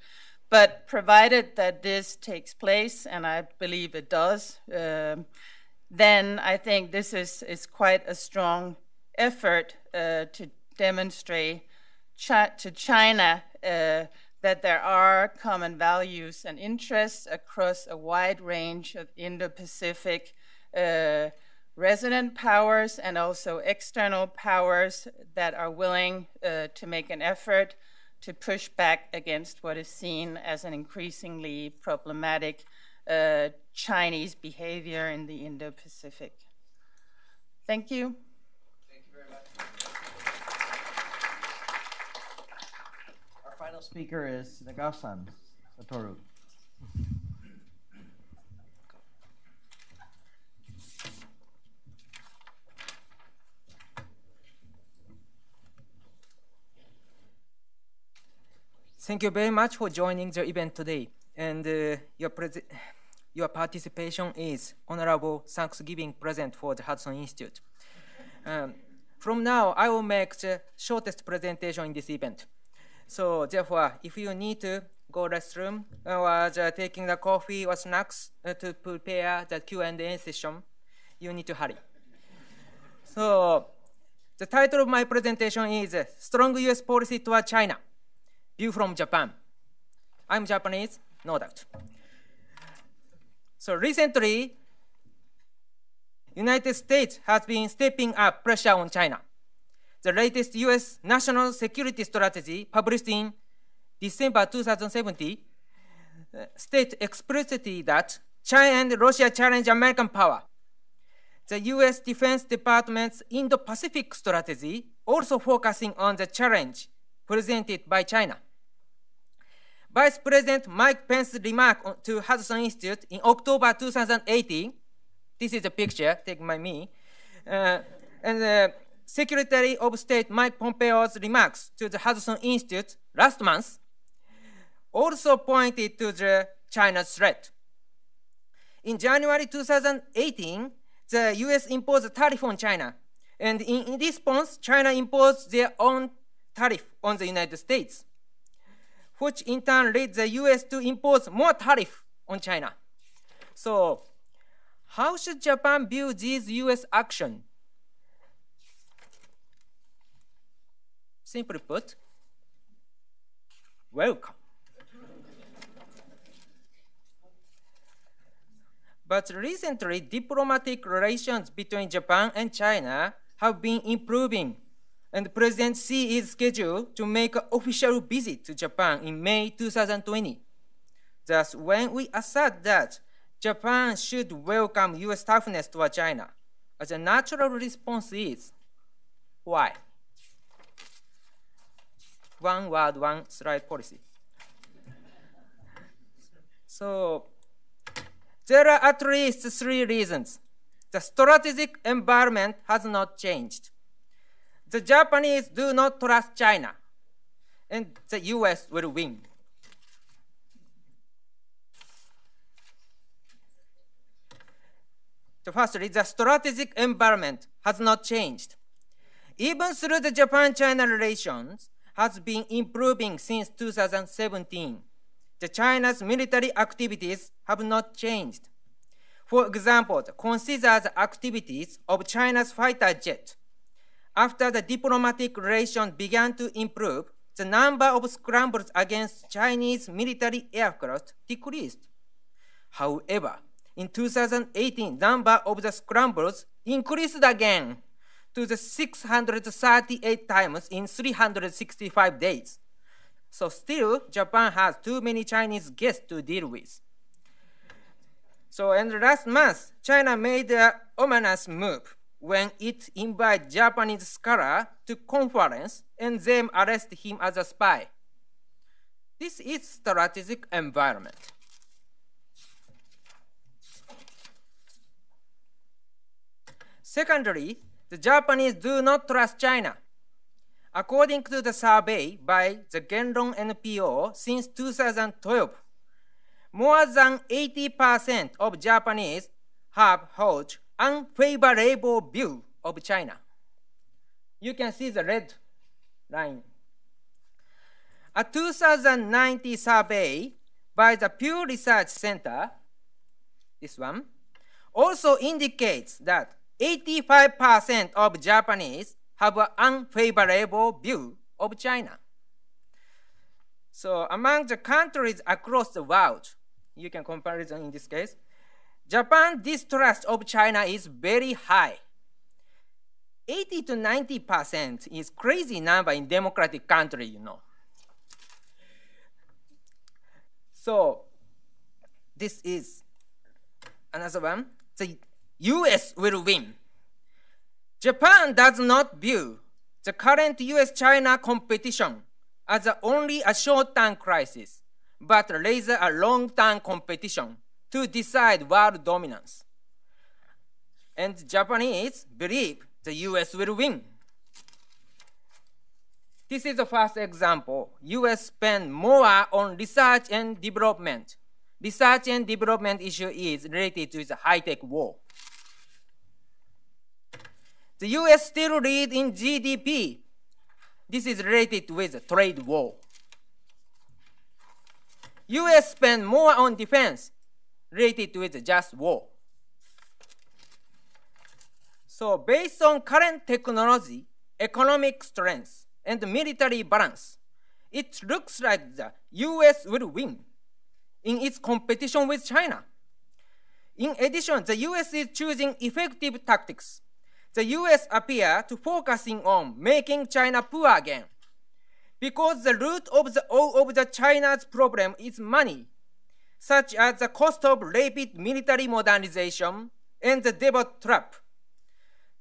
But provided that this takes place, and I believe it does, uh, then I think this is, is quite a strong effort uh, to demonstrate chi- to China uh, that there are common values and interests across a wide range of Indo Pacific uh, resident powers and also external powers that are willing uh, to make an effort to push back against what is seen as an increasingly problematic uh, Chinese behavior in the Indo Pacific. Thank you. Thank you very much. Our final speaker is Nagao-san Satoru. Thank you very much for joining the event today. And uh, your, your participation is honorable Thanksgiving present for the Hudson Institute. Um, from now, I will make the shortest presentation in this event. So therefore, if you need to go restroom or the taking the coffee or snacks uh, to prepare the Q&A session, you need to hurry. So the title of my presentation is Strong U.S. Policy Toward China, View from Japan. I'm Japanese, no doubt. So recently, United States has been stepping up pressure on China. The latest U.S. national security strategy published in December 2017 uh, states explicitly that China and Russia challenge American power. The U.S. Defense Department's Indo-Pacific strategy also focusing on the challenge presented by China. Vice President Mike Pence's remark to Hudson Institute in October 2018, this is a picture taken by me, uh, and uh, Secretary of State Mike Pompeo's remarks to the Hudson Institute last month also pointed to the China threat. In January 2018, the US imposed a tariff on China, and in, in response, China imposed their own tariff on the United States which in turn led the US to impose more tariff on China. So, how should Japan view these US action? Simply put, welcome. but recently, diplomatic relations between Japan and China have been improving and President Xi is scheduled to make an official visit to Japan in May 2020. Thus, when we assert that Japan should welcome U.S. toughness toward China, as a natural response is why? One word, one slide policy. so, there are at least three reasons. The strategic environment has not changed the Japanese do not trust China, and the US will win. So firstly, the strategic environment has not changed. Even through the Japan-China relations has been improving since 2017. The China's military activities have not changed. For example, consider the activities of China's fighter jet after the diplomatic relations began to improve, the number of scrambles against Chinese military aircraft decreased. However, in 2018, number of the scrambles increased again to the 638 times in 365 days. So still, Japan has too many Chinese guests to deal with. So, the last month, China made an ominous move when it invited Japanese scholar to conference and then arrest him as a spy. This is strategic environment. Secondly, the Japanese do not trust China. According to the survey by the Genron NPO since 2012, more than 80% of Japanese have held unfavorable view of China. You can see the red line. A 2019 survey by the Pew Research Center, this one, also indicates that 85% of Japanese have an unfavorable view of China. So among the countries across the world, you can compare it in this case, Japan distrust of China is very high. 80 to 90 percent is crazy number in democratic country, you know. So this is another one. The US will win. Japan does not view the current US-China competition as only a short-term crisis, but rather a long-term competition to decide world dominance. And Japanese believe the US will win. This is the first example. US spend more on research and development. Research and development issue is related to the high-tech war. The US still lead in GDP. This is related with the trade war. US spend more on defense related with just war. So based on current technology, economic strength, and military balance, it looks like the US will win in its competition with China. In addition, the US is choosing effective tactics. The US appear to focusing on making China poor again. Because the root of the all of the China's problem is money, such as the cost of rapid military modernization and the debt trap.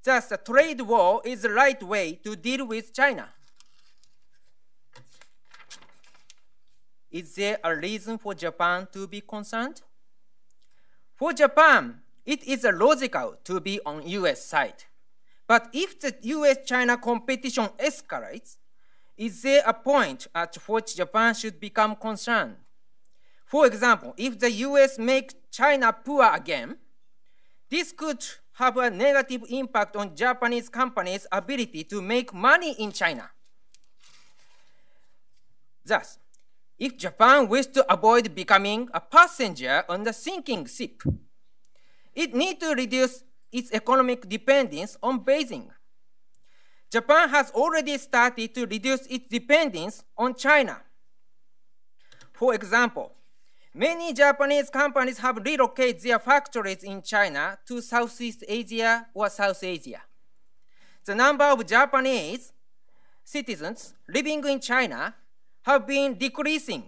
Thus, the trade war is the right way to deal with China. Is there a reason for Japan to be concerned? For Japan, it is logical to be on US side. But if the US-China competition escalates, is there a point at which Japan should become concerned? For example, if the US makes China poor again, this could have a negative impact on Japanese companies' ability to make money in China. Thus, if Japan wishes to avoid becoming a passenger on the sinking ship, it needs to reduce its economic dependence on Beijing. Japan has already started to reduce its dependence on China. For example, many Japanese companies have relocated their factories in China to Southeast Asia or South Asia. The number of Japanese citizens living in China have been decreasing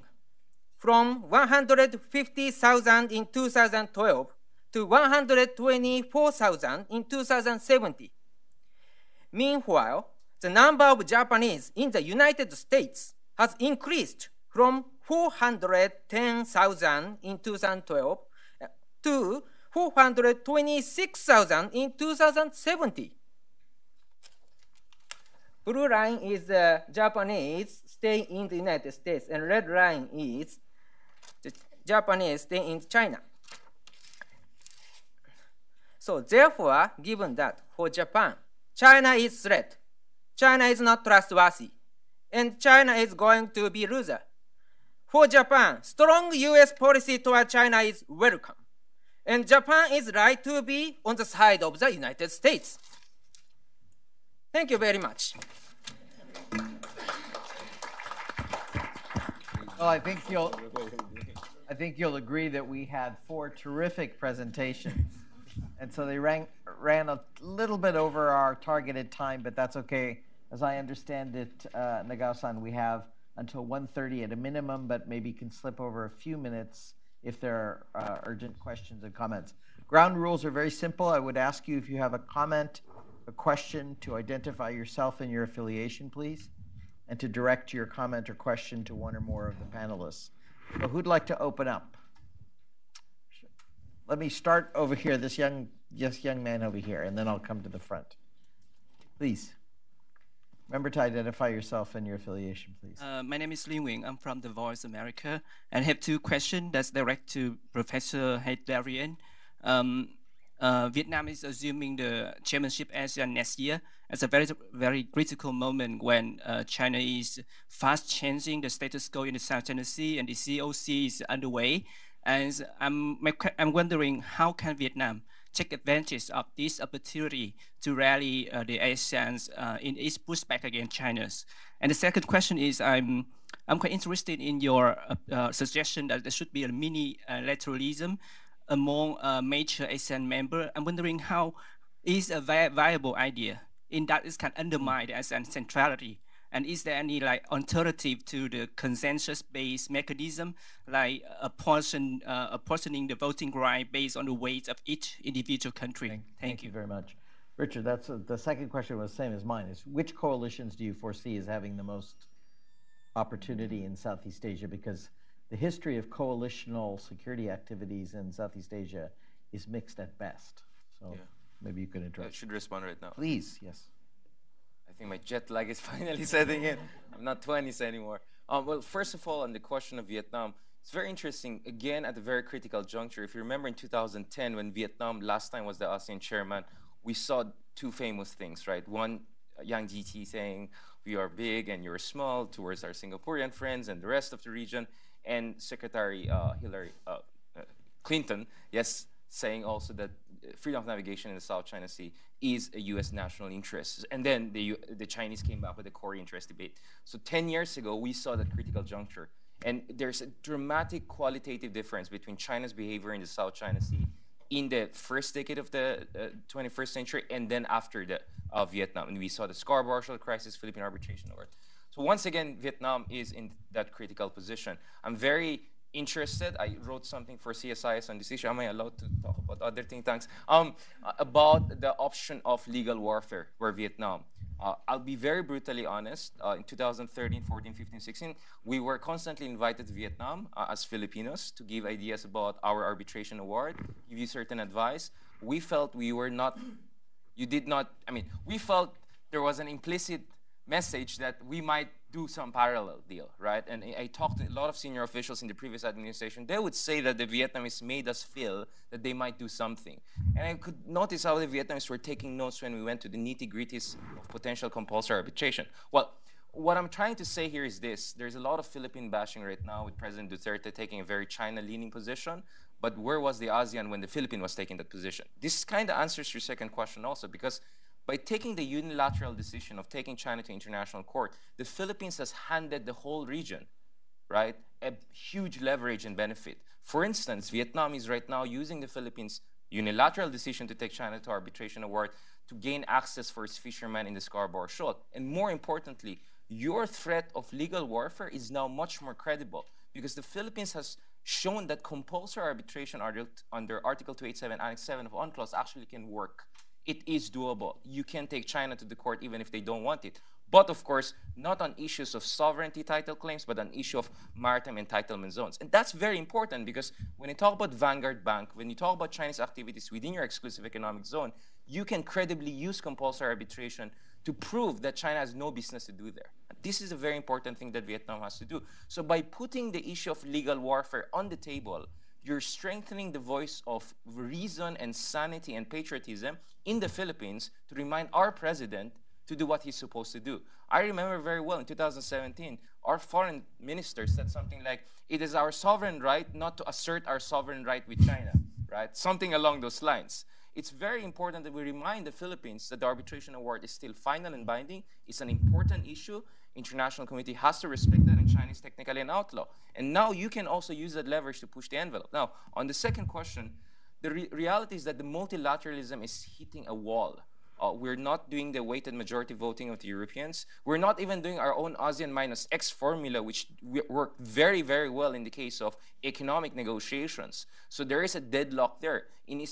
from 150,000 in 2012 to 124,000 in 2070. Meanwhile, the number of Japanese in the United States has increased from 410,000 in 2012 to 426,000 in 2070. Blue line is the Japanese staying in the United States, and red line is the Japanese staying in China. So therefore, given that for Japan, China is threat, China is not trustworthy, and China is going to be loser. For Japan, strong U.S. policy toward China is welcome, and Japan is right to be on the side of the United States. Thank you very much. Well, I think you'll, I think you'll agree that we had four terrific presentations. And so they ran, ran a little bit over our targeted time, but that's okay. As I understand it, uh, Nagao-san, we have until 1.30 at a minimum, but maybe can slip over a few minutes if there are uh, urgent questions and comments. Ground rules are very simple. I would ask you if you have a comment, a question, to identify yourself and your affiliation, please and to direct your comment or question to one or more of the panelists. So who'd like to open up? Let me start over here, this young, this young man over here, and then I'll come to the front. Please. Remember to identify yourself and your affiliation, please. Uh, my name is Lin Wing. I'm from The Voice America. And I have two questions that's direct to Professor Heydarian. Um, uh, Vietnam is assuming the chairmanship ASEAN next year. It's a very, very critical moment when uh, China is fast changing the status quo in the South China Sea and the COC is underway. And I'm, I'm wondering how can Vietnam take advantage of this opportunity to rally uh, the ASEAN's uh, in its pushback against China's. And the second question is I'm, I'm quite interested in your uh, uh suggestion that there should be a mini lateralism among uh, major ASEAN members. I'm wondering how is a vi viable idea in that it can undermine the ASEAN centrality. And is there any like alternative to the consensus-based mechanism, like apportion, uh, apportioning the voting right based on the weight of each individual country? Thank, thank, thank you. you. very much. Richard, that's a, the second question was the same as mine. Is which coalitions do you foresee as having the most opportunity in Southeast Asia? Because the history of coalitional security activities in Southeast Asia is mixed at best. So yeah. maybe you could address. I should respond right now. Please, yes. Think my jet lag is finally setting in. I'm not 20s anymore. Um, well, first of all, on the question of Vietnam, it's very interesting. Again, at a very critical juncture. If you remember in 2010, when Vietnam last time was the ASEAN chairman, we saw two famous things, right? One, Yang Jiechi saying, we are big and you're small towards our Singaporean friends and the rest of the region. And Secretary uh, Hillary uh, uh, Clinton, yes, saying also that freedom of navigation in the South China Sea is a U.S. national interest. And then the, the Chinese came back with the core interest debate. So 10 years ago, we saw that critical juncture. And there's a dramatic qualitative difference between China's behavior in the South China Sea in the first decade of the uh, 21st century and then after the uh, Vietnam. And we saw the Scarborough crisis, Philippine arbitration award. So once again, Vietnam is in that critical position. I'm very interested. I wrote something for CSIS on this issue. Am I allowed to talk about other think tanks? Um, about the option of legal warfare for Vietnam. Uh, I'll be very brutally honest. Uh, in 2013, 14, 15, 16, we were constantly invited to Vietnam uh, as Filipinos to give ideas about our arbitration award, give you certain advice. We felt we were not, you did not, I mean, we felt there was an implicit message that we might do some parallel deal, right? And I talked to a lot of senior officials in the previous administration. They would say that the Vietnamese made us feel that they might do something. And I could notice how the Vietnamese were taking notes when we went to the nitty-gritties of potential compulsory arbitration. Well, what I'm trying to say here is this. There's a lot of Philippine bashing right now with President Duterte taking a very China-leaning position. But where was the ASEAN when the Philippines was taking that position? This kind of answers your second question also because by taking the unilateral decision of taking China to international court, the Philippines has handed the whole region, right, a huge leverage and benefit. For instance, Vietnam is right now using the Philippines' unilateral decision to take China to arbitration award to gain access for its fishermen in the Scarborough Shoal. And more importantly, your threat of legal warfare is now much more credible because the Philippines has shown that compulsory arbitration under Article 287, Annex 7 of UNCLOS actually can work it is doable. You can take China to the court even if they don't want it. But of course, not on issues of sovereignty title claims, but on issue of maritime entitlement zones. And that's very important because when you talk about Vanguard Bank, when you talk about Chinese activities within your exclusive economic zone, you can credibly use compulsory arbitration to prove that China has no business to do there. This is a very important thing that Vietnam has to do. So by putting the issue of legal warfare on the table, you're strengthening the voice of reason and sanity and patriotism in the Philippines to remind our president to do what he's supposed to do. I remember very well in 2017, our foreign minister said something like, it is our sovereign right not to assert our sovereign right with China, right? Something along those lines. It's very important that we remind the Philippines that the arbitration award is still final and binding. It's an important issue, international community has to respect that, and China is technically an outlaw. And now you can also use that leverage to push the envelope. Now, on the second question, the re reality is that the multilateralism is hitting a wall. Uh, we're not doing the weighted majority voting of the Europeans. We're not even doing our own ASEAN minus X formula, which worked very, very well in the case of economic negotiations. So there is a deadlock there. In,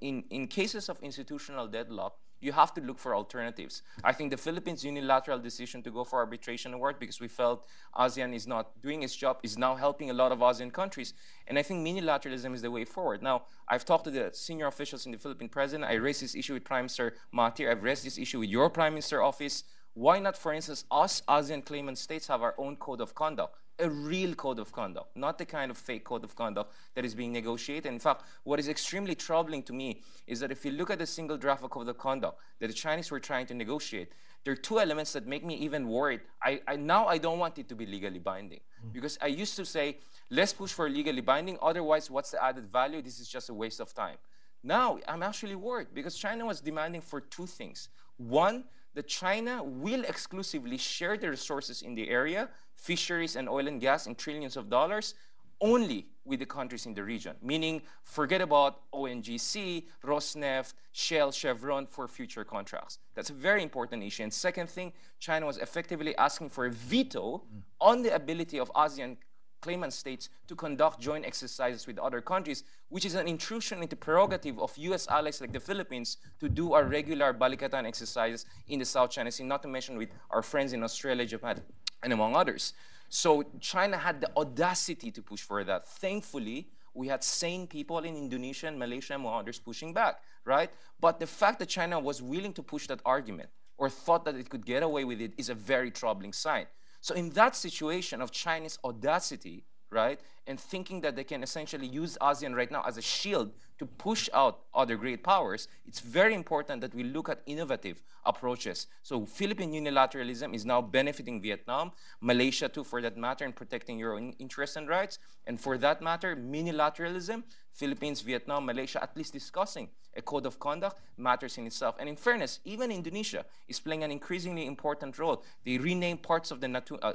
in, in cases of institutional deadlock, you have to look for alternatives. I think the Philippines' unilateral decision to go for arbitration award because we felt ASEAN is not doing its job is now helping a lot of ASEAN countries. And I think minilateralism is the way forward. Now, I've talked to the senior officials in the Philippine president. I raised this issue with Prime Minister Mahathir. I've raised this issue with your Prime Minister office. Why not, for instance, us ASEAN claimant states have our own code of conduct? a real code of conduct, not the kind of fake code of conduct that is being negotiated. In fact, what is extremely troubling to me is that if you look at the single draft of code of conduct that the Chinese were trying to negotiate, there are two elements that make me even worried. I, I now I don't want it to be legally binding mm. because I used to say, let's push for legally binding. Otherwise, what's the added value? This is just a waste of time. Now I'm actually worried because China was demanding for two things. One, that China will exclusively share the resources in the area, fisheries and oil and gas in trillions of dollars, only with the countries in the region, meaning forget about ONGC, Rosneft, Shell, Chevron for future contracts. That's a very important issue. And second thing, China was effectively asking for a veto mm. on the ability of ASEAN claimant states to conduct joint exercises with other countries, which is an intrusion into prerogative of U.S. allies like the Philippines to do our regular Balikatan exercises in the South China Sea, not to mention with our friends in Australia, Japan, and among others. So China had the audacity to push for that. Thankfully, we had sane people in Indonesia and Malaysia and others pushing back, right? But the fact that China was willing to push that argument or thought that it could get away with it is a very troubling sign. So in that situation of Chinese audacity, right, and thinking that they can essentially use ASEAN right now as a shield to push out other great powers, it's very important that we look at innovative approaches. So Philippine unilateralism is now benefiting Vietnam, Malaysia too for that matter, in protecting your own interests and rights. And for that matter, minilateralism, Philippines, Vietnam, Malaysia, at least discussing a code of conduct matters in itself. And in fairness, even Indonesia is playing an increasingly important role. They rename parts of the Natuna, uh,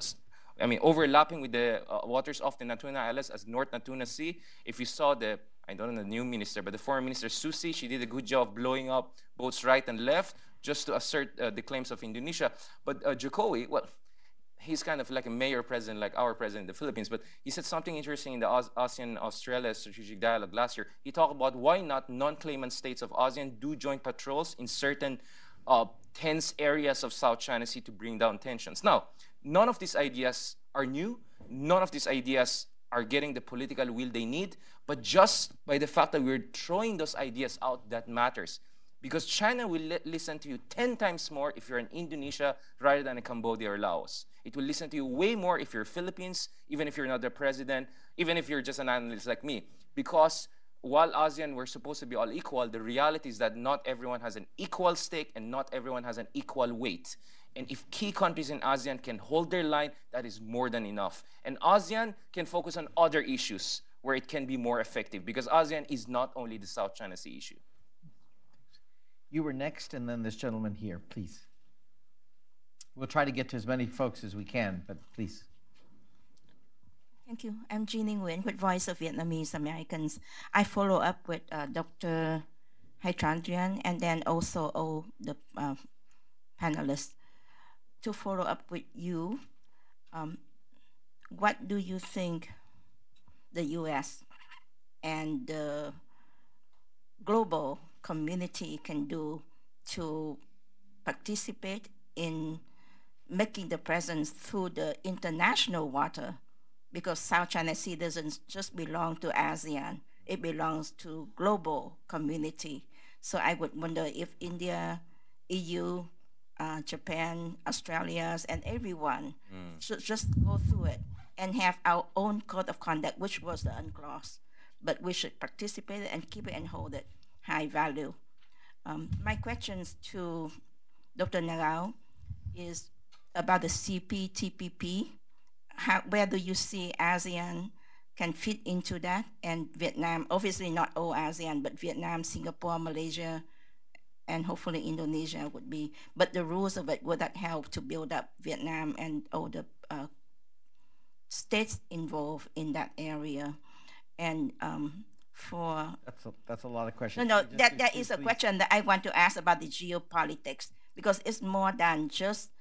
I mean, overlapping with the uh, waters of the Natuna Islands as North Natuna Sea. If you saw the, I don't know the new minister, but the foreign minister Susi, she did a good job blowing up boats right and left just to assert uh, the claims of Indonesia. But uh, Jokowi, well, he's kind of like a mayor president, like our president in the Philippines. But he said something interesting in the ASEAN Australia Strategic Dialogue last year. He talked about why not non claimant states of ASEAN do joint patrols in certain uh, tense areas of South China Sea to bring down tensions. Now, none of these ideas are new, none of these ideas are getting the political will they need, but just by the fact that we're throwing those ideas out, that matters. Because China will li listen to you 10 times more if you're in Indonesia rather than in Cambodia or Laos. It will listen to you way more if you're Philippines, even if you're not the president, even if you're just an analyst like me. Because while ASEAN we're supposed to be all equal, the reality is that not everyone has an equal stake and not everyone has an equal weight. And if key countries in ASEAN can hold their line, that is more than enough. And ASEAN can focus on other issues where it can be more effective because ASEAN is not only the South China Sea issue. You were next, and then this gentleman here, please. We'll try to get to as many folks as we can, but please. Thank you. I'm Jean Nguyen with Voice of Vietnamese Americans. I follow up with uh, Dr. Heydarian and then also all the uh, panelists to follow up with you. Um, what do you think the U.S. and the global community can do to participate in making the presence through the international water because South China Sea doesn't just belong to ASEAN, it belongs to global community. So I would wonder if India, EU, uh, Japan, Australia, and everyone mm. should just go through it and have our own code of conduct, which was the UNCLOS. But we should participate and keep it and hold it high value. Um, my questions to Dr. Nagao is about the CPTPP. How, where do you see ASEAN can fit into that and Vietnam, obviously not all ASEAN, but Vietnam, Singapore, Malaysia, and hopefully Indonesia would be, but the rules of it, would that help to build up Vietnam and all the uh, states involved in that area? And um, for that's a, that's a lot of questions. No, no, that, that is a question that I want to ask about the geopolitics because it's more than just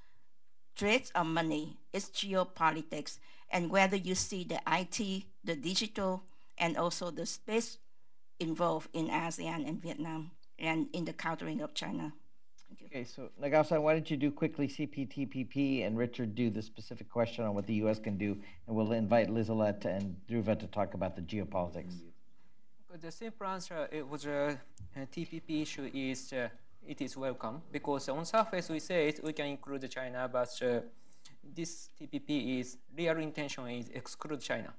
trade or money. It's geopolitics and whether you see the IT, the digital, and also the space involved in ASEAN and Vietnam and in the countering of China. Okay, so Nagao-san, why don't you do quickly CPTPP and Richard do the specific question on what the U.S. can do, and we'll invite Liselotte and Dhruva to talk about the geopolitics. The simple answer it was uh, TPP issue is uh, it is welcome because on surface we say it, we can include China, but uh, this TPP is real intention is exclude China.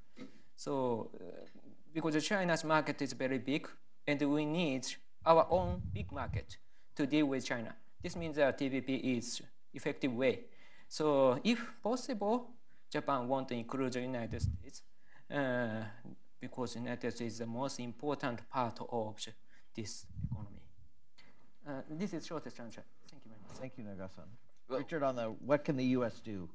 So uh, because China's market is very big and we need our own big market to deal with China. This means that TPP is effective way. So if possible, Japan want to include the United States. Uh, because United States is the most important part of this economy. Uh, this is shortest answer. Thank you very much. Thank you, Nagao-san. Well, Richard, on the what can the U.S. do?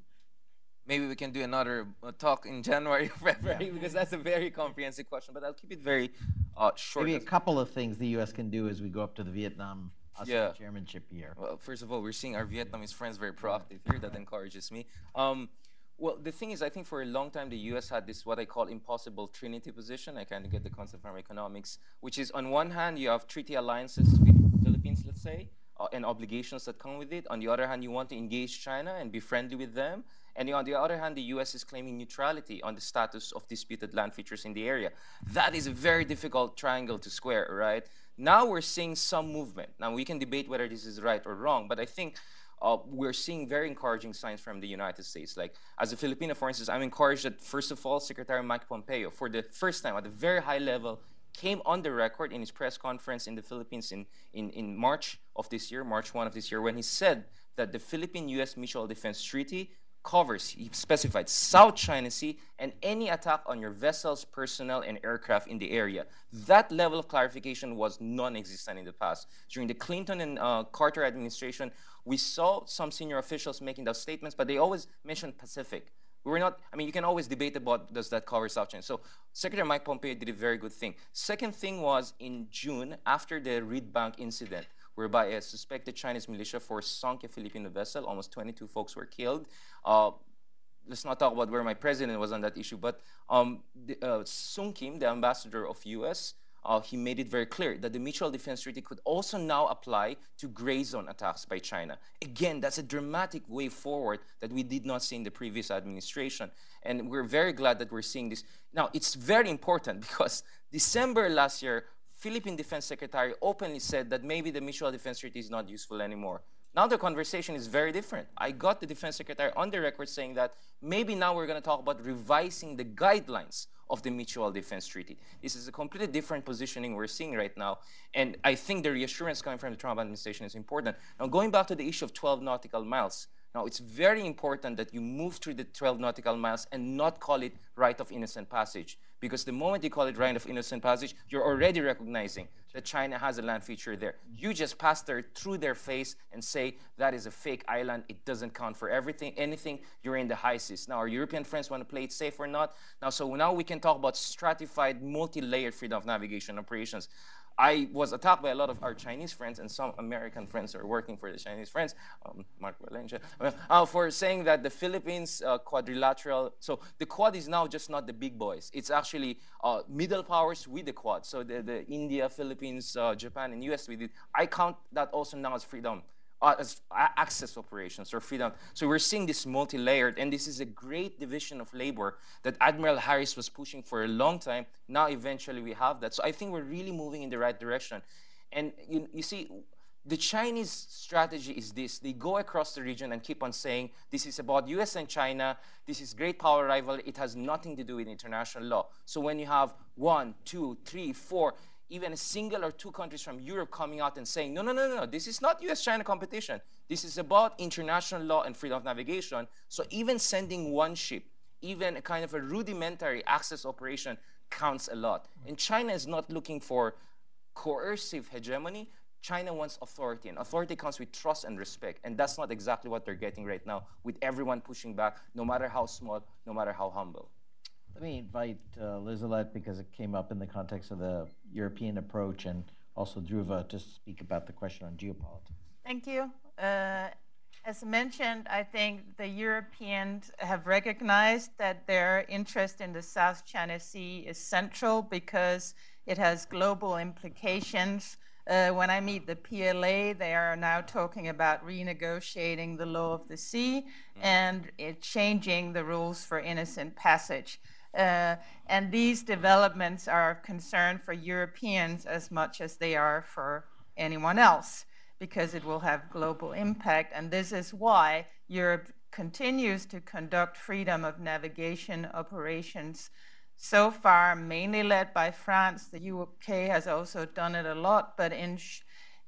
Maybe we can do another uh, talk in January, or February, yeah. because that's a very comprehensive question. But I'll keep it very uh, short. Maybe a couple of things the U.S. can do as we go up to the Vietnam yeah. chairmanship year. Well, first of all, we're seeing our Vietnamese friends very proactive here. That encourages me. Um, well, the thing is, I think for a long time the U.S. had this what I call impossible trinity position. I kind of get the concept from economics, which is on one hand you have treaty alliances with the Philippines, let's say, uh, and obligations that come with it. On the other hand, you want to engage China and be friendly with them. And on the other hand, the U.S. is claiming neutrality on the status of disputed land features in the area. That is a very difficult triangle to square, right? Now we're seeing some movement. Now we can debate whether this is right or wrong, but I think uh, we're seeing very encouraging signs from the United States. Like, as a Filipino, for instance, I'm encouraged that, first of all, Secretary Mike Pompeo, for the first time at a very high level, came on the record in his press conference in the Philippines in, in, in March of this year, March 1 of this year, when he said that the Philippine US Mutual Defense Treaty covers, he specified South China Sea and any attack on your vessels, personnel, and aircraft in the area. That level of clarification was non existent in the past. During the Clinton and uh, Carter administration, we saw some senior officials making those statements, but they always mentioned Pacific. We were not, I mean, you can always debate about does that cover South China. So Secretary Mike Pompeo did a very good thing. Second thing was in June, after the Reed Bank incident, whereby a suspected Chinese militia force sunk a Filipino vessel. Almost 22 folks were killed. Uh, let's not talk about where my president was on that issue, but um, the, uh, Sung Kim, the ambassador of U.S., uh, he made it very clear that the Mutual Defense Treaty could also now apply to gray zone attacks by China. Again, that's a dramatic way forward that we did not see in the previous administration. And we're very glad that we're seeing this. Now, it's very important because December last year, Philippine Defense Secretary openly said that maybe the Mutual Defense Treaty is not useful anymore. Now the conversation is very different. I got the Defense Secretary on the record saying that maybe now we're going to talk about revising the guidelines of the Mutual Defense Treaty. This is a completely different positioning we're seeing right now. And I think the reassurance coming from the Trump administration is important. Now, going back to the issue of 12 nautical miles, now it's very important that you move through the 12 nautical miles and not call it right of innocent passage. Because the moment you call it right of innocent passage, you're already recognizing that China has a land feature there. You just pass there through their face and say that is a fake island. It doesn't count for everything, anything. You're in the high seas. Now, our European friends want to play it safe or not. Now, so now we can talk about stratified, multi-layered freedom of navigation operations. I was attacked by a lot of our Chinese friends and some American friends who are working for the Chinese friends, um, Mark Valencia, uh, for saying that the Philippines uh, quadrilateral, so the Quad is now just not the big boys. It's actually uh, middle powers with the Quad. So the, the India, Philippines, uh, Japan, and US with it. I count that also now as freedom Uh, as access operations or freedom. So we're seeing this multi-layered, and this is a great division of labor that Admiral Harris was pushing for a long time. Now eventually we have that. So I think we're really moving in the right direction. And you, you see, the Chinese strategy is this. They go across the region and keep on saying, this is about US and China, this is great power rival, it has nothing to do with international law. So when you have one, two, three, four, even a single or two countries from Europe coming out and saying, no, no, no, no, this is not US China competition. This is about international law and freedom of navigation. So even sending one ship, even a kind of a rudimentary access operation counts a lot. And China is not looking for coercive hegemony. China wants authority, and authority comes with trust and respect. And that's not exactly what they're getting right now, with everyone pushing back, no matter how small, no matter how humble. Let me invite uh, Liselotte because it came up in the context of the European approach and also Dhruva to speak about the question on geopolitics. Thank you. Uh, as mentioned, I think the Europeans have recognized that their interest in the South China Sea is central because it has global implications. Uh, when I meet the PLA, they are now talking about renegotiating the law of the sea mm-hmm. and changing the rules for innocent passage. Uh, and these developments are of concern for Europeans as much as they are for anyone else because it will have global impact. And this is why Europe continues to conduct freedom of navigation operations so far, mainly led by France. The UK has also done it a lot, but in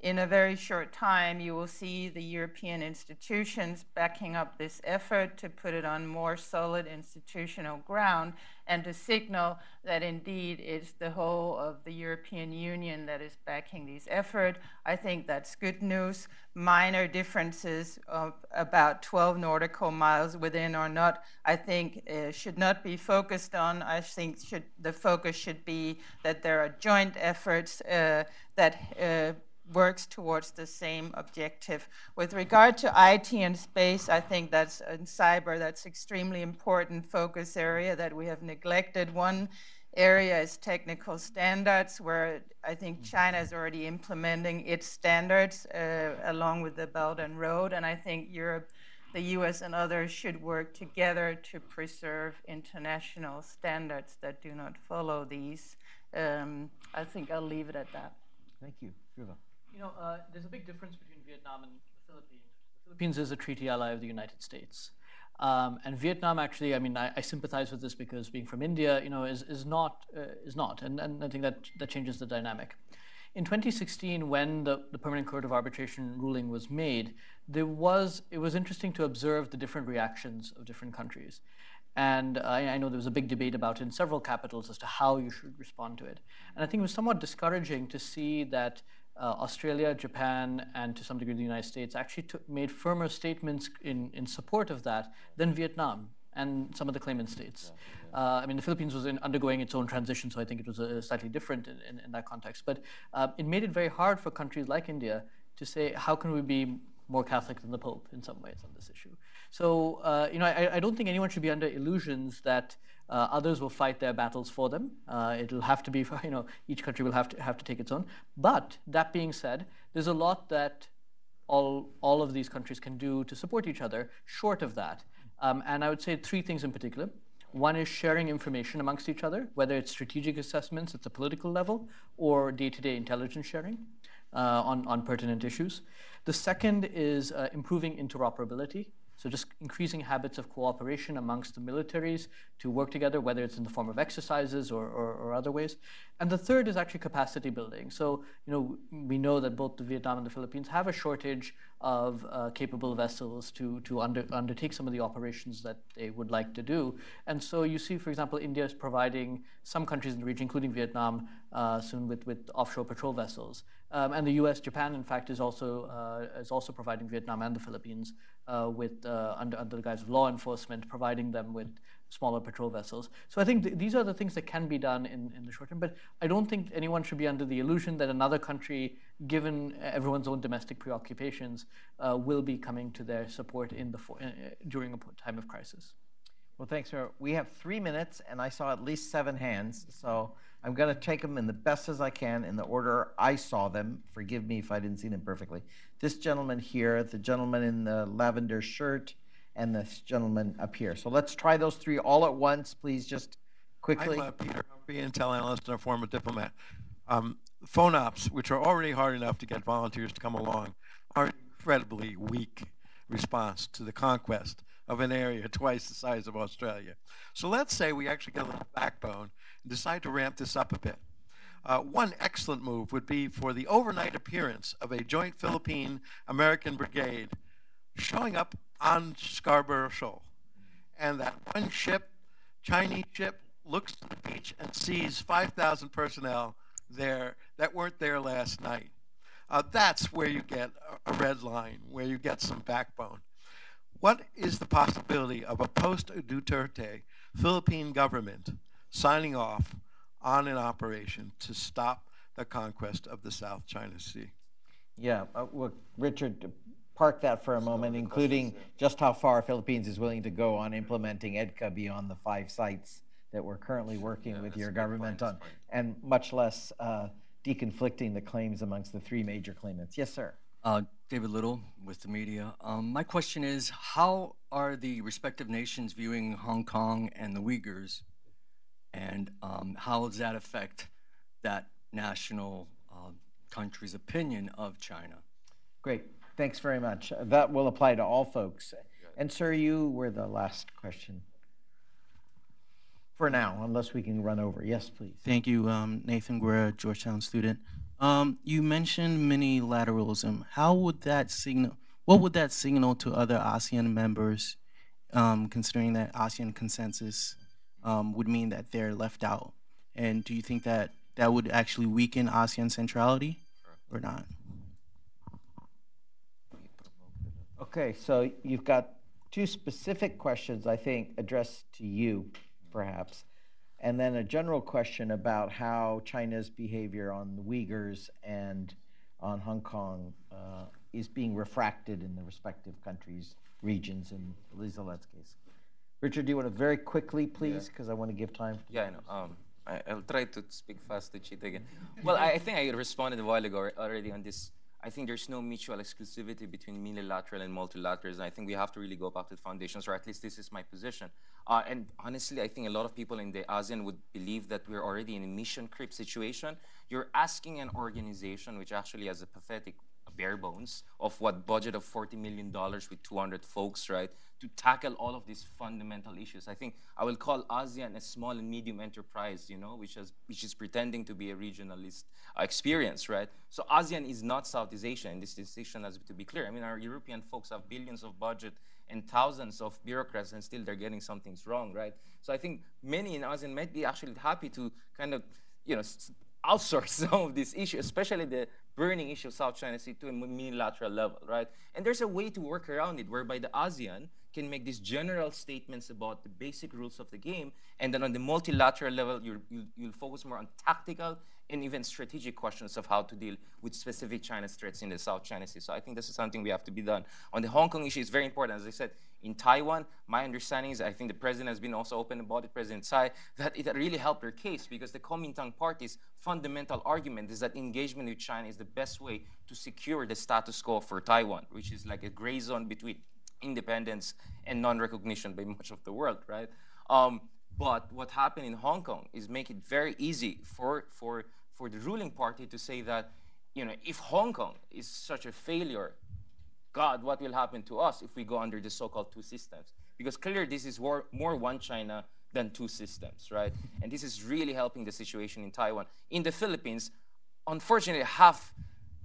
in a very short time, you will see the European institutions backing up this effort to put it on more solid institutional ground and to signal that indeed it's the whole of the European Union that is backing this effort. I think that's good news. Minor differences of about 12 nautical miles within or not, I think uh, should not be focused on. I think should, the focus should be that there are joint efforts uh, that uh, works towards the same objective. With regard to IT and space, I think that's in cyber, that's extremely important focus area that we have neglected. One area is technical standards, where I think China is already implementing its standards uh, along with the Belt and Road, and I think Europe, the US, and others should work together to preserve international standards that do not follow these. Um, I think I'll leave it at that. Thank you. Dhruva. You know, uh, there's a big difference between Vietnam and the Philippines. The Philippines is a treaty ally of the United States. Um, and Vietnam, actually, I mean, I, I, sympathize with this because being from India, you know, is, is not, uh, is not. And, and I think that, that changes the dynamic. In 2016, when the, the Permanent Court of Arbitration ruling was made, there was, it was interesting to observe the different reactions of different countries. And I, I, know there was a big debate about in several capitals as to how you should respond to it. And I think it was somewhat discouraging to see that uh, Australia, Japan, and to some degree the United States actually took, made firmer statements in, in support of that than Vietnam and some of the claimant states. Uh, I mean, the Philippines was in, undergoing its own transition, so I think it was a, slightly different in, in, in, that context. But uh, it made it very hard for countries like India to say, how can we be more Catholic than the Pope in some ways on this issue? So, uh, you know, I, I, don't think anyone should be under illusions that uh, others will fight their battles for them. Uh, it'll have to be, you know, each country will have to have to take its own. But that being said, there's a lot that all all of these countries can do to support each other. Short of that, um, and I would say three things in particular. One is sharing information amongst each other, whether it's strategic assessments at the political level or day-to-day intelligence sharing uh, on on pertinent issues. The second is uh, improving interoperability. So just increasing habits of cooperation amongst the militaries to work together, whether it's in the form of exercises or, or, or, other ways. And the third is actually capacity building. So, you know, we know that both the Vietnam and the Philippines have a shortage of uh, capable vessels to, to under, undertake some of the operations that they would like to do. And so you see, for example, India is providing some countries in the region, including Vietnam, uh, soon with, with offshore patrol vessels. Um, and the U.S., Japan, in fact, is also uh, is also providing Vietnam and the Philippines uh, with uh, under, under the guise of law enforcement, providing them with smaller patrol vessels. So I think th- these are the things that can be done in, in the short term. But I don't think anyone should be under the illusion that another country, given everyone's own domestic preoccupations, uh, will be coming to their support in the uh, during a time of crisis. Well, thanks, sir. We have three minutes, and I saw at least seven hands. So I'm going to take them in the best as I can in the order I saw them. Forgive me if I didn't see them perfectly. This gentleman here, the gentleman in the lavender shirt, and this gentleman up here. So let's try those three all at once, please, just quickly. I'm uh, Peter Humphrey, intel analyst and a former diplomat. Um, FONOPs, which are already hard enough to get volunteers to come along, are an incredibly weak response to the conquest of an area twice the size of Australia. So let's say we actually get a little backbone decide to ramp this up a bit. Uh, one excellent move would be for the overnight appearance of a joint Philippine American brigade showing up on Scarborough Shoal. And that one ship, Chinese ship, looks to the beach and sees 5,000 personnel there that weren't there last night. Uh, that's where you get a red line, where you get some backbone. What is the possibility of a post Duterte Philippine government signing off on an operation to stop the conquest of the South China Sea? Yeah, uh, well, Richard, park that for a moment, including just how far Philippines is willing to go on implementing EDCA beyond the five sites that we're currently working yeah, with your government on, and much less uh, deconflicting the claims amongst the three major claimants. Yes, sir. Uh, David Little with the media. Um, my question is how are the respective nations viewing Hong Kong and the Uyghurs, and um, how does that affect that national uh, country's opinion of China? Great. Thanks very much. That will apply to all folks. And, sir, you were the last question. For now, unless we can run over. Yes, please. Thank you. Um, Nathan Guerra, Georgetown student. Um, you mentioned multilateralism. How would that signal? What would that signal to other ASEAN members, um, considering that ASEAN consensus um, would mean that they're left out? And do you think that that would actually weaken ASEAN centrality, or not? Okay, so you've got two specific questions, I think, addressed to you, perhaps and then a general question about how China's behavior on the Uyghurs and on Hong Kong uh, is being refracted in the respective countries, regions, in Liselotte's case. Richard, do you want to very quickly, please, because yeah. I want to give time. Yeah, I know. Um, I, will try to speak fast to cheat again. Well, I, I, think I responded a while ago already on this. I think there's no mutual exclusivity between unilateral and multilaterals, and I think we have to really go back to the foundations, or at least this is my position. Uh, and honestly, I think a lot of people in the ASEAN would believe that we're already in a mission creep situation. You're asking an organization which actually has a pathetic bare bones of what budget of $40 million with 200 folks, right, to tackle all of these fundamental issues. I think I will call ASEAN a small and medium enterprise, you know, which is, which is pretending to be a regionalist experience, right? So ASEAN is not Southeast Asia, and this distinction has to be clear. I mean, our European folks have billions of budget and thousands of bureaucrats, and still they're getting some things wrong, right? So I think many in ASEAN might be actually happy to kind of, you know, outsource some of these issues, especially the burning issue of South China Sea to a unilateral level, right? And there's a way to work around it, whereby the ASEAN can make these general statements about the basic rules of the game, and then on the multilateral level, you will you'll focus more on tactical and even strategic questions of how to deal with specific China's threats in the South China Sea. So I think this is something we have to be done. On the Hong Kong issue, it's very important. As I said, in Taiwan, my understanding is I think the president has been also open about it, President Tsai, that it really helped their case because the Kuomintang party's fundamental argument is that engagement with China is the best way to secure the status quo for Taiwan, which is like a gray zone between independence and non-recognition by much of the world, right? Um, but what happened in Hong Kong is make it very easy for, for for the ruling party to say that, you know, if Hong Kong is such a failure, God, what will happen to us if we go under the so-called two systems? Because clearly this is more, more one China than two systems, right? And this is really helping the situation in Taiwan. In the Philippines, unfortunately, half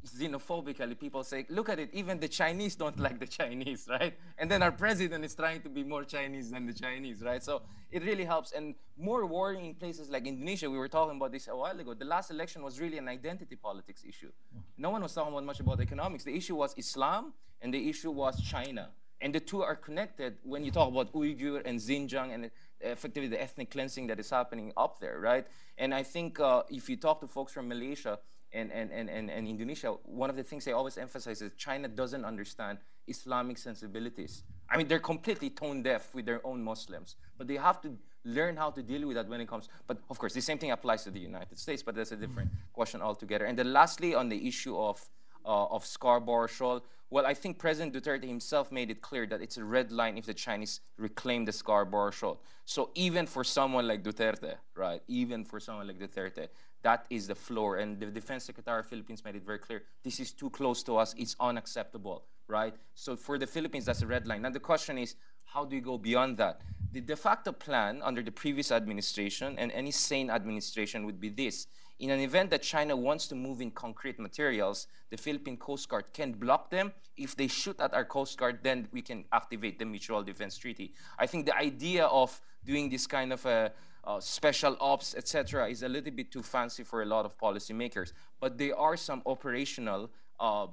xenophobically people say, look at it, even the Chinese don't like the Chinese, right? And then our president is trying to be more Chinese than the Chinese, right? So it really helps. And more worrying in places like Indonesia, we were talking about this a while ago. The last election was really an identity politics issue. No one was talking about much about economics. The issue was Islam and the issue was China. And the two are connected when you talk about Uyghur and Xinjiang and effectively the ethnic cleansing that is happening up there, right? And I think uh, if you talk to folks from Malaysia, and, and, and, and, and Indonesia, one of the things they always emphasize is China doesn't understand Islamic sensibilities. I mean, they're completely tone deaf with their own Muslims, but they have to learn how to deal with that when it comes. But of course, the same thing applies to the United States, but that's a different question altogether. And then lastly, on the issue of uh, of Scarborough Shoal, well, I think President Duterte himself made it clear that it's a red line if the Chinese reclaim the Scarborough Shoal. So even for someone like Duterte, right, even for someone like Duterte, that is the floor. And the Defense Secretary of Philippines made it very clear this is too close to us, it's unacceptable, right? So for the Philippines, that's a red line. Now the question is, how do you go beyond that? The de facto plan under the previous administration and any sane administration would be this. In an event that China wants to move in concrete materials, the Philippine Coast Guard can block them. If they shoot at our Coast Guard, then we can activate the Mutual Defense Treaty. I think the idea of doing this kind of a uh, special ops, etc., is a little bit too fancy for a lot of policymakers. But there are some operational uh,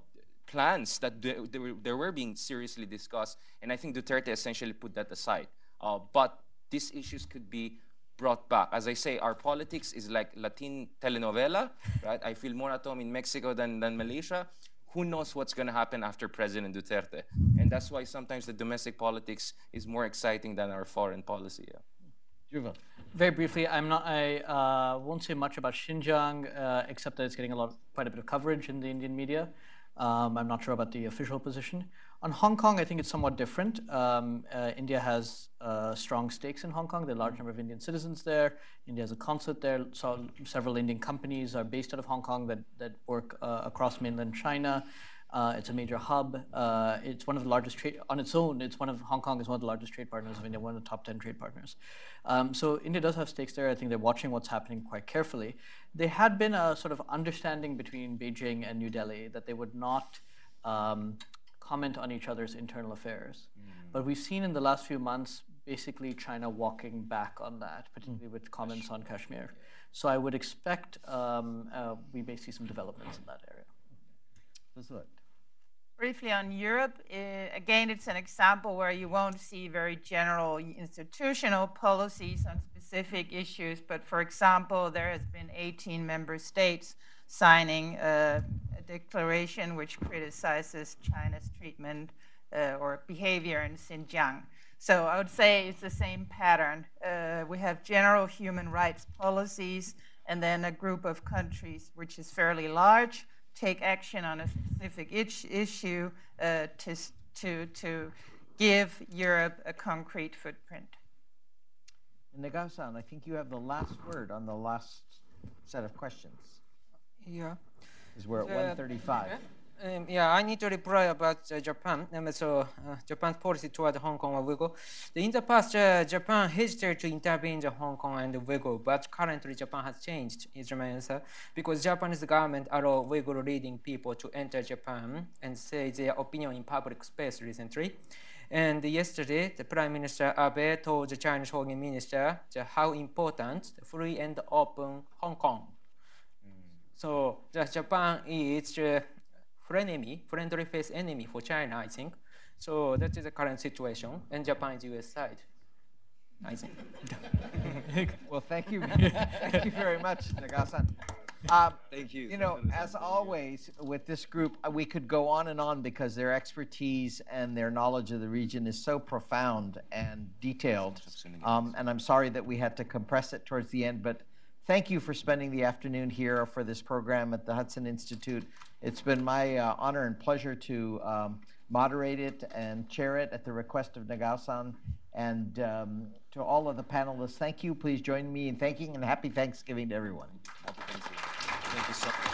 plans that they, were, were, being seriously discussed, and I think Duterte essentially put that aside. Uh, but these issues could be brought back. As I say, our politics is like Latin telenovela, right? I feel more at home in Mexico than, than Malaysia. Who knows what's going to happen after President Duterte? And that's why sometimes the domestic politics is more exciting than our foreign policy. Yeah. Very briefly, I'm not. I uh, won't say much about Xinjiang, uh, except that it's getting a lot, quite a bit of coverage in the Indian media. Um, I'm not sure about the official position. On Hong Kong, I think it's somewhat different. Um, uh, India has uh, strong stakes in Hong Kong. There are a large number of Indian citizens there. India has a consulate there. So several Indian companies are based out of Hong Kong that, that work uh, across mainland China. Uh, it's a major hub. Uh, it's one of the largest trade on its own. It's one of Hong Kong is one of the largest trade partners of India, one of the top ten trade partners. Um, so India does have stakes there. I think they're watching what's happening quite carefully. There had been a sort of understanding between Beijing and New Delhi that they would not um, comment on each other's internal affairs. Mm. But we've seen in the last few months basically China walking back on that, particularly mm. with comments on Kashmir. So I would expect um, uh, we may see some developments in that area. That's right. Briefly on Europe, again, it's an example where you won't see very general institutional policies on specific issues. But for example, there has been 18 member states signing a, a declaration which criticizes China's treatment uh, or behavior in Xinjiang. So I would say it's the same pattern. Uh, we have general human rights policies, and then a group of countries which is fairly large take action on a specific issue uh, to, to, to give Europe a concrete footprint. Nagao-san, I think you have the last word on the last set of questions. Yeah. Because we're at 135. Um, yeah, I need to reply about uh, Japan. Um, so, uh, Japan's policy toward Hong Kong and Uyghur. In the past, uh, Japan hesitated to intervene in Hong Kong and Uyghur, but currently Japan has changed, is my answer, because Japanese government allow Uyghur leading people to enter Japan and say their opinion in public space recently. And yesterday, the Prime Minister Abe told the Chinese Foreign Minister how important the free and open Hong Kong. So the Japan is the frenemy, friendly face enemy for China, I think. So that is the current situation, and Japan is US side. I think. well, thank you, thank you very much, Nagao-san. Um, Thank you. You know, as always with this group, uh, we could go on and on because their expertise and their knowledge of the region is so profound and detailed. Um, and I'm sorry that we had to compress it towards the end, but thank you for spending the afternoon here for this program at the Hudson Institute. It's been my uh, honor and pleasure to um, moderate it and chair it at the request of Nagao-san. And um, to all of the panelists, thank you. Please join me in thanking and happy Thanksgiving to everyone. Thank you so much.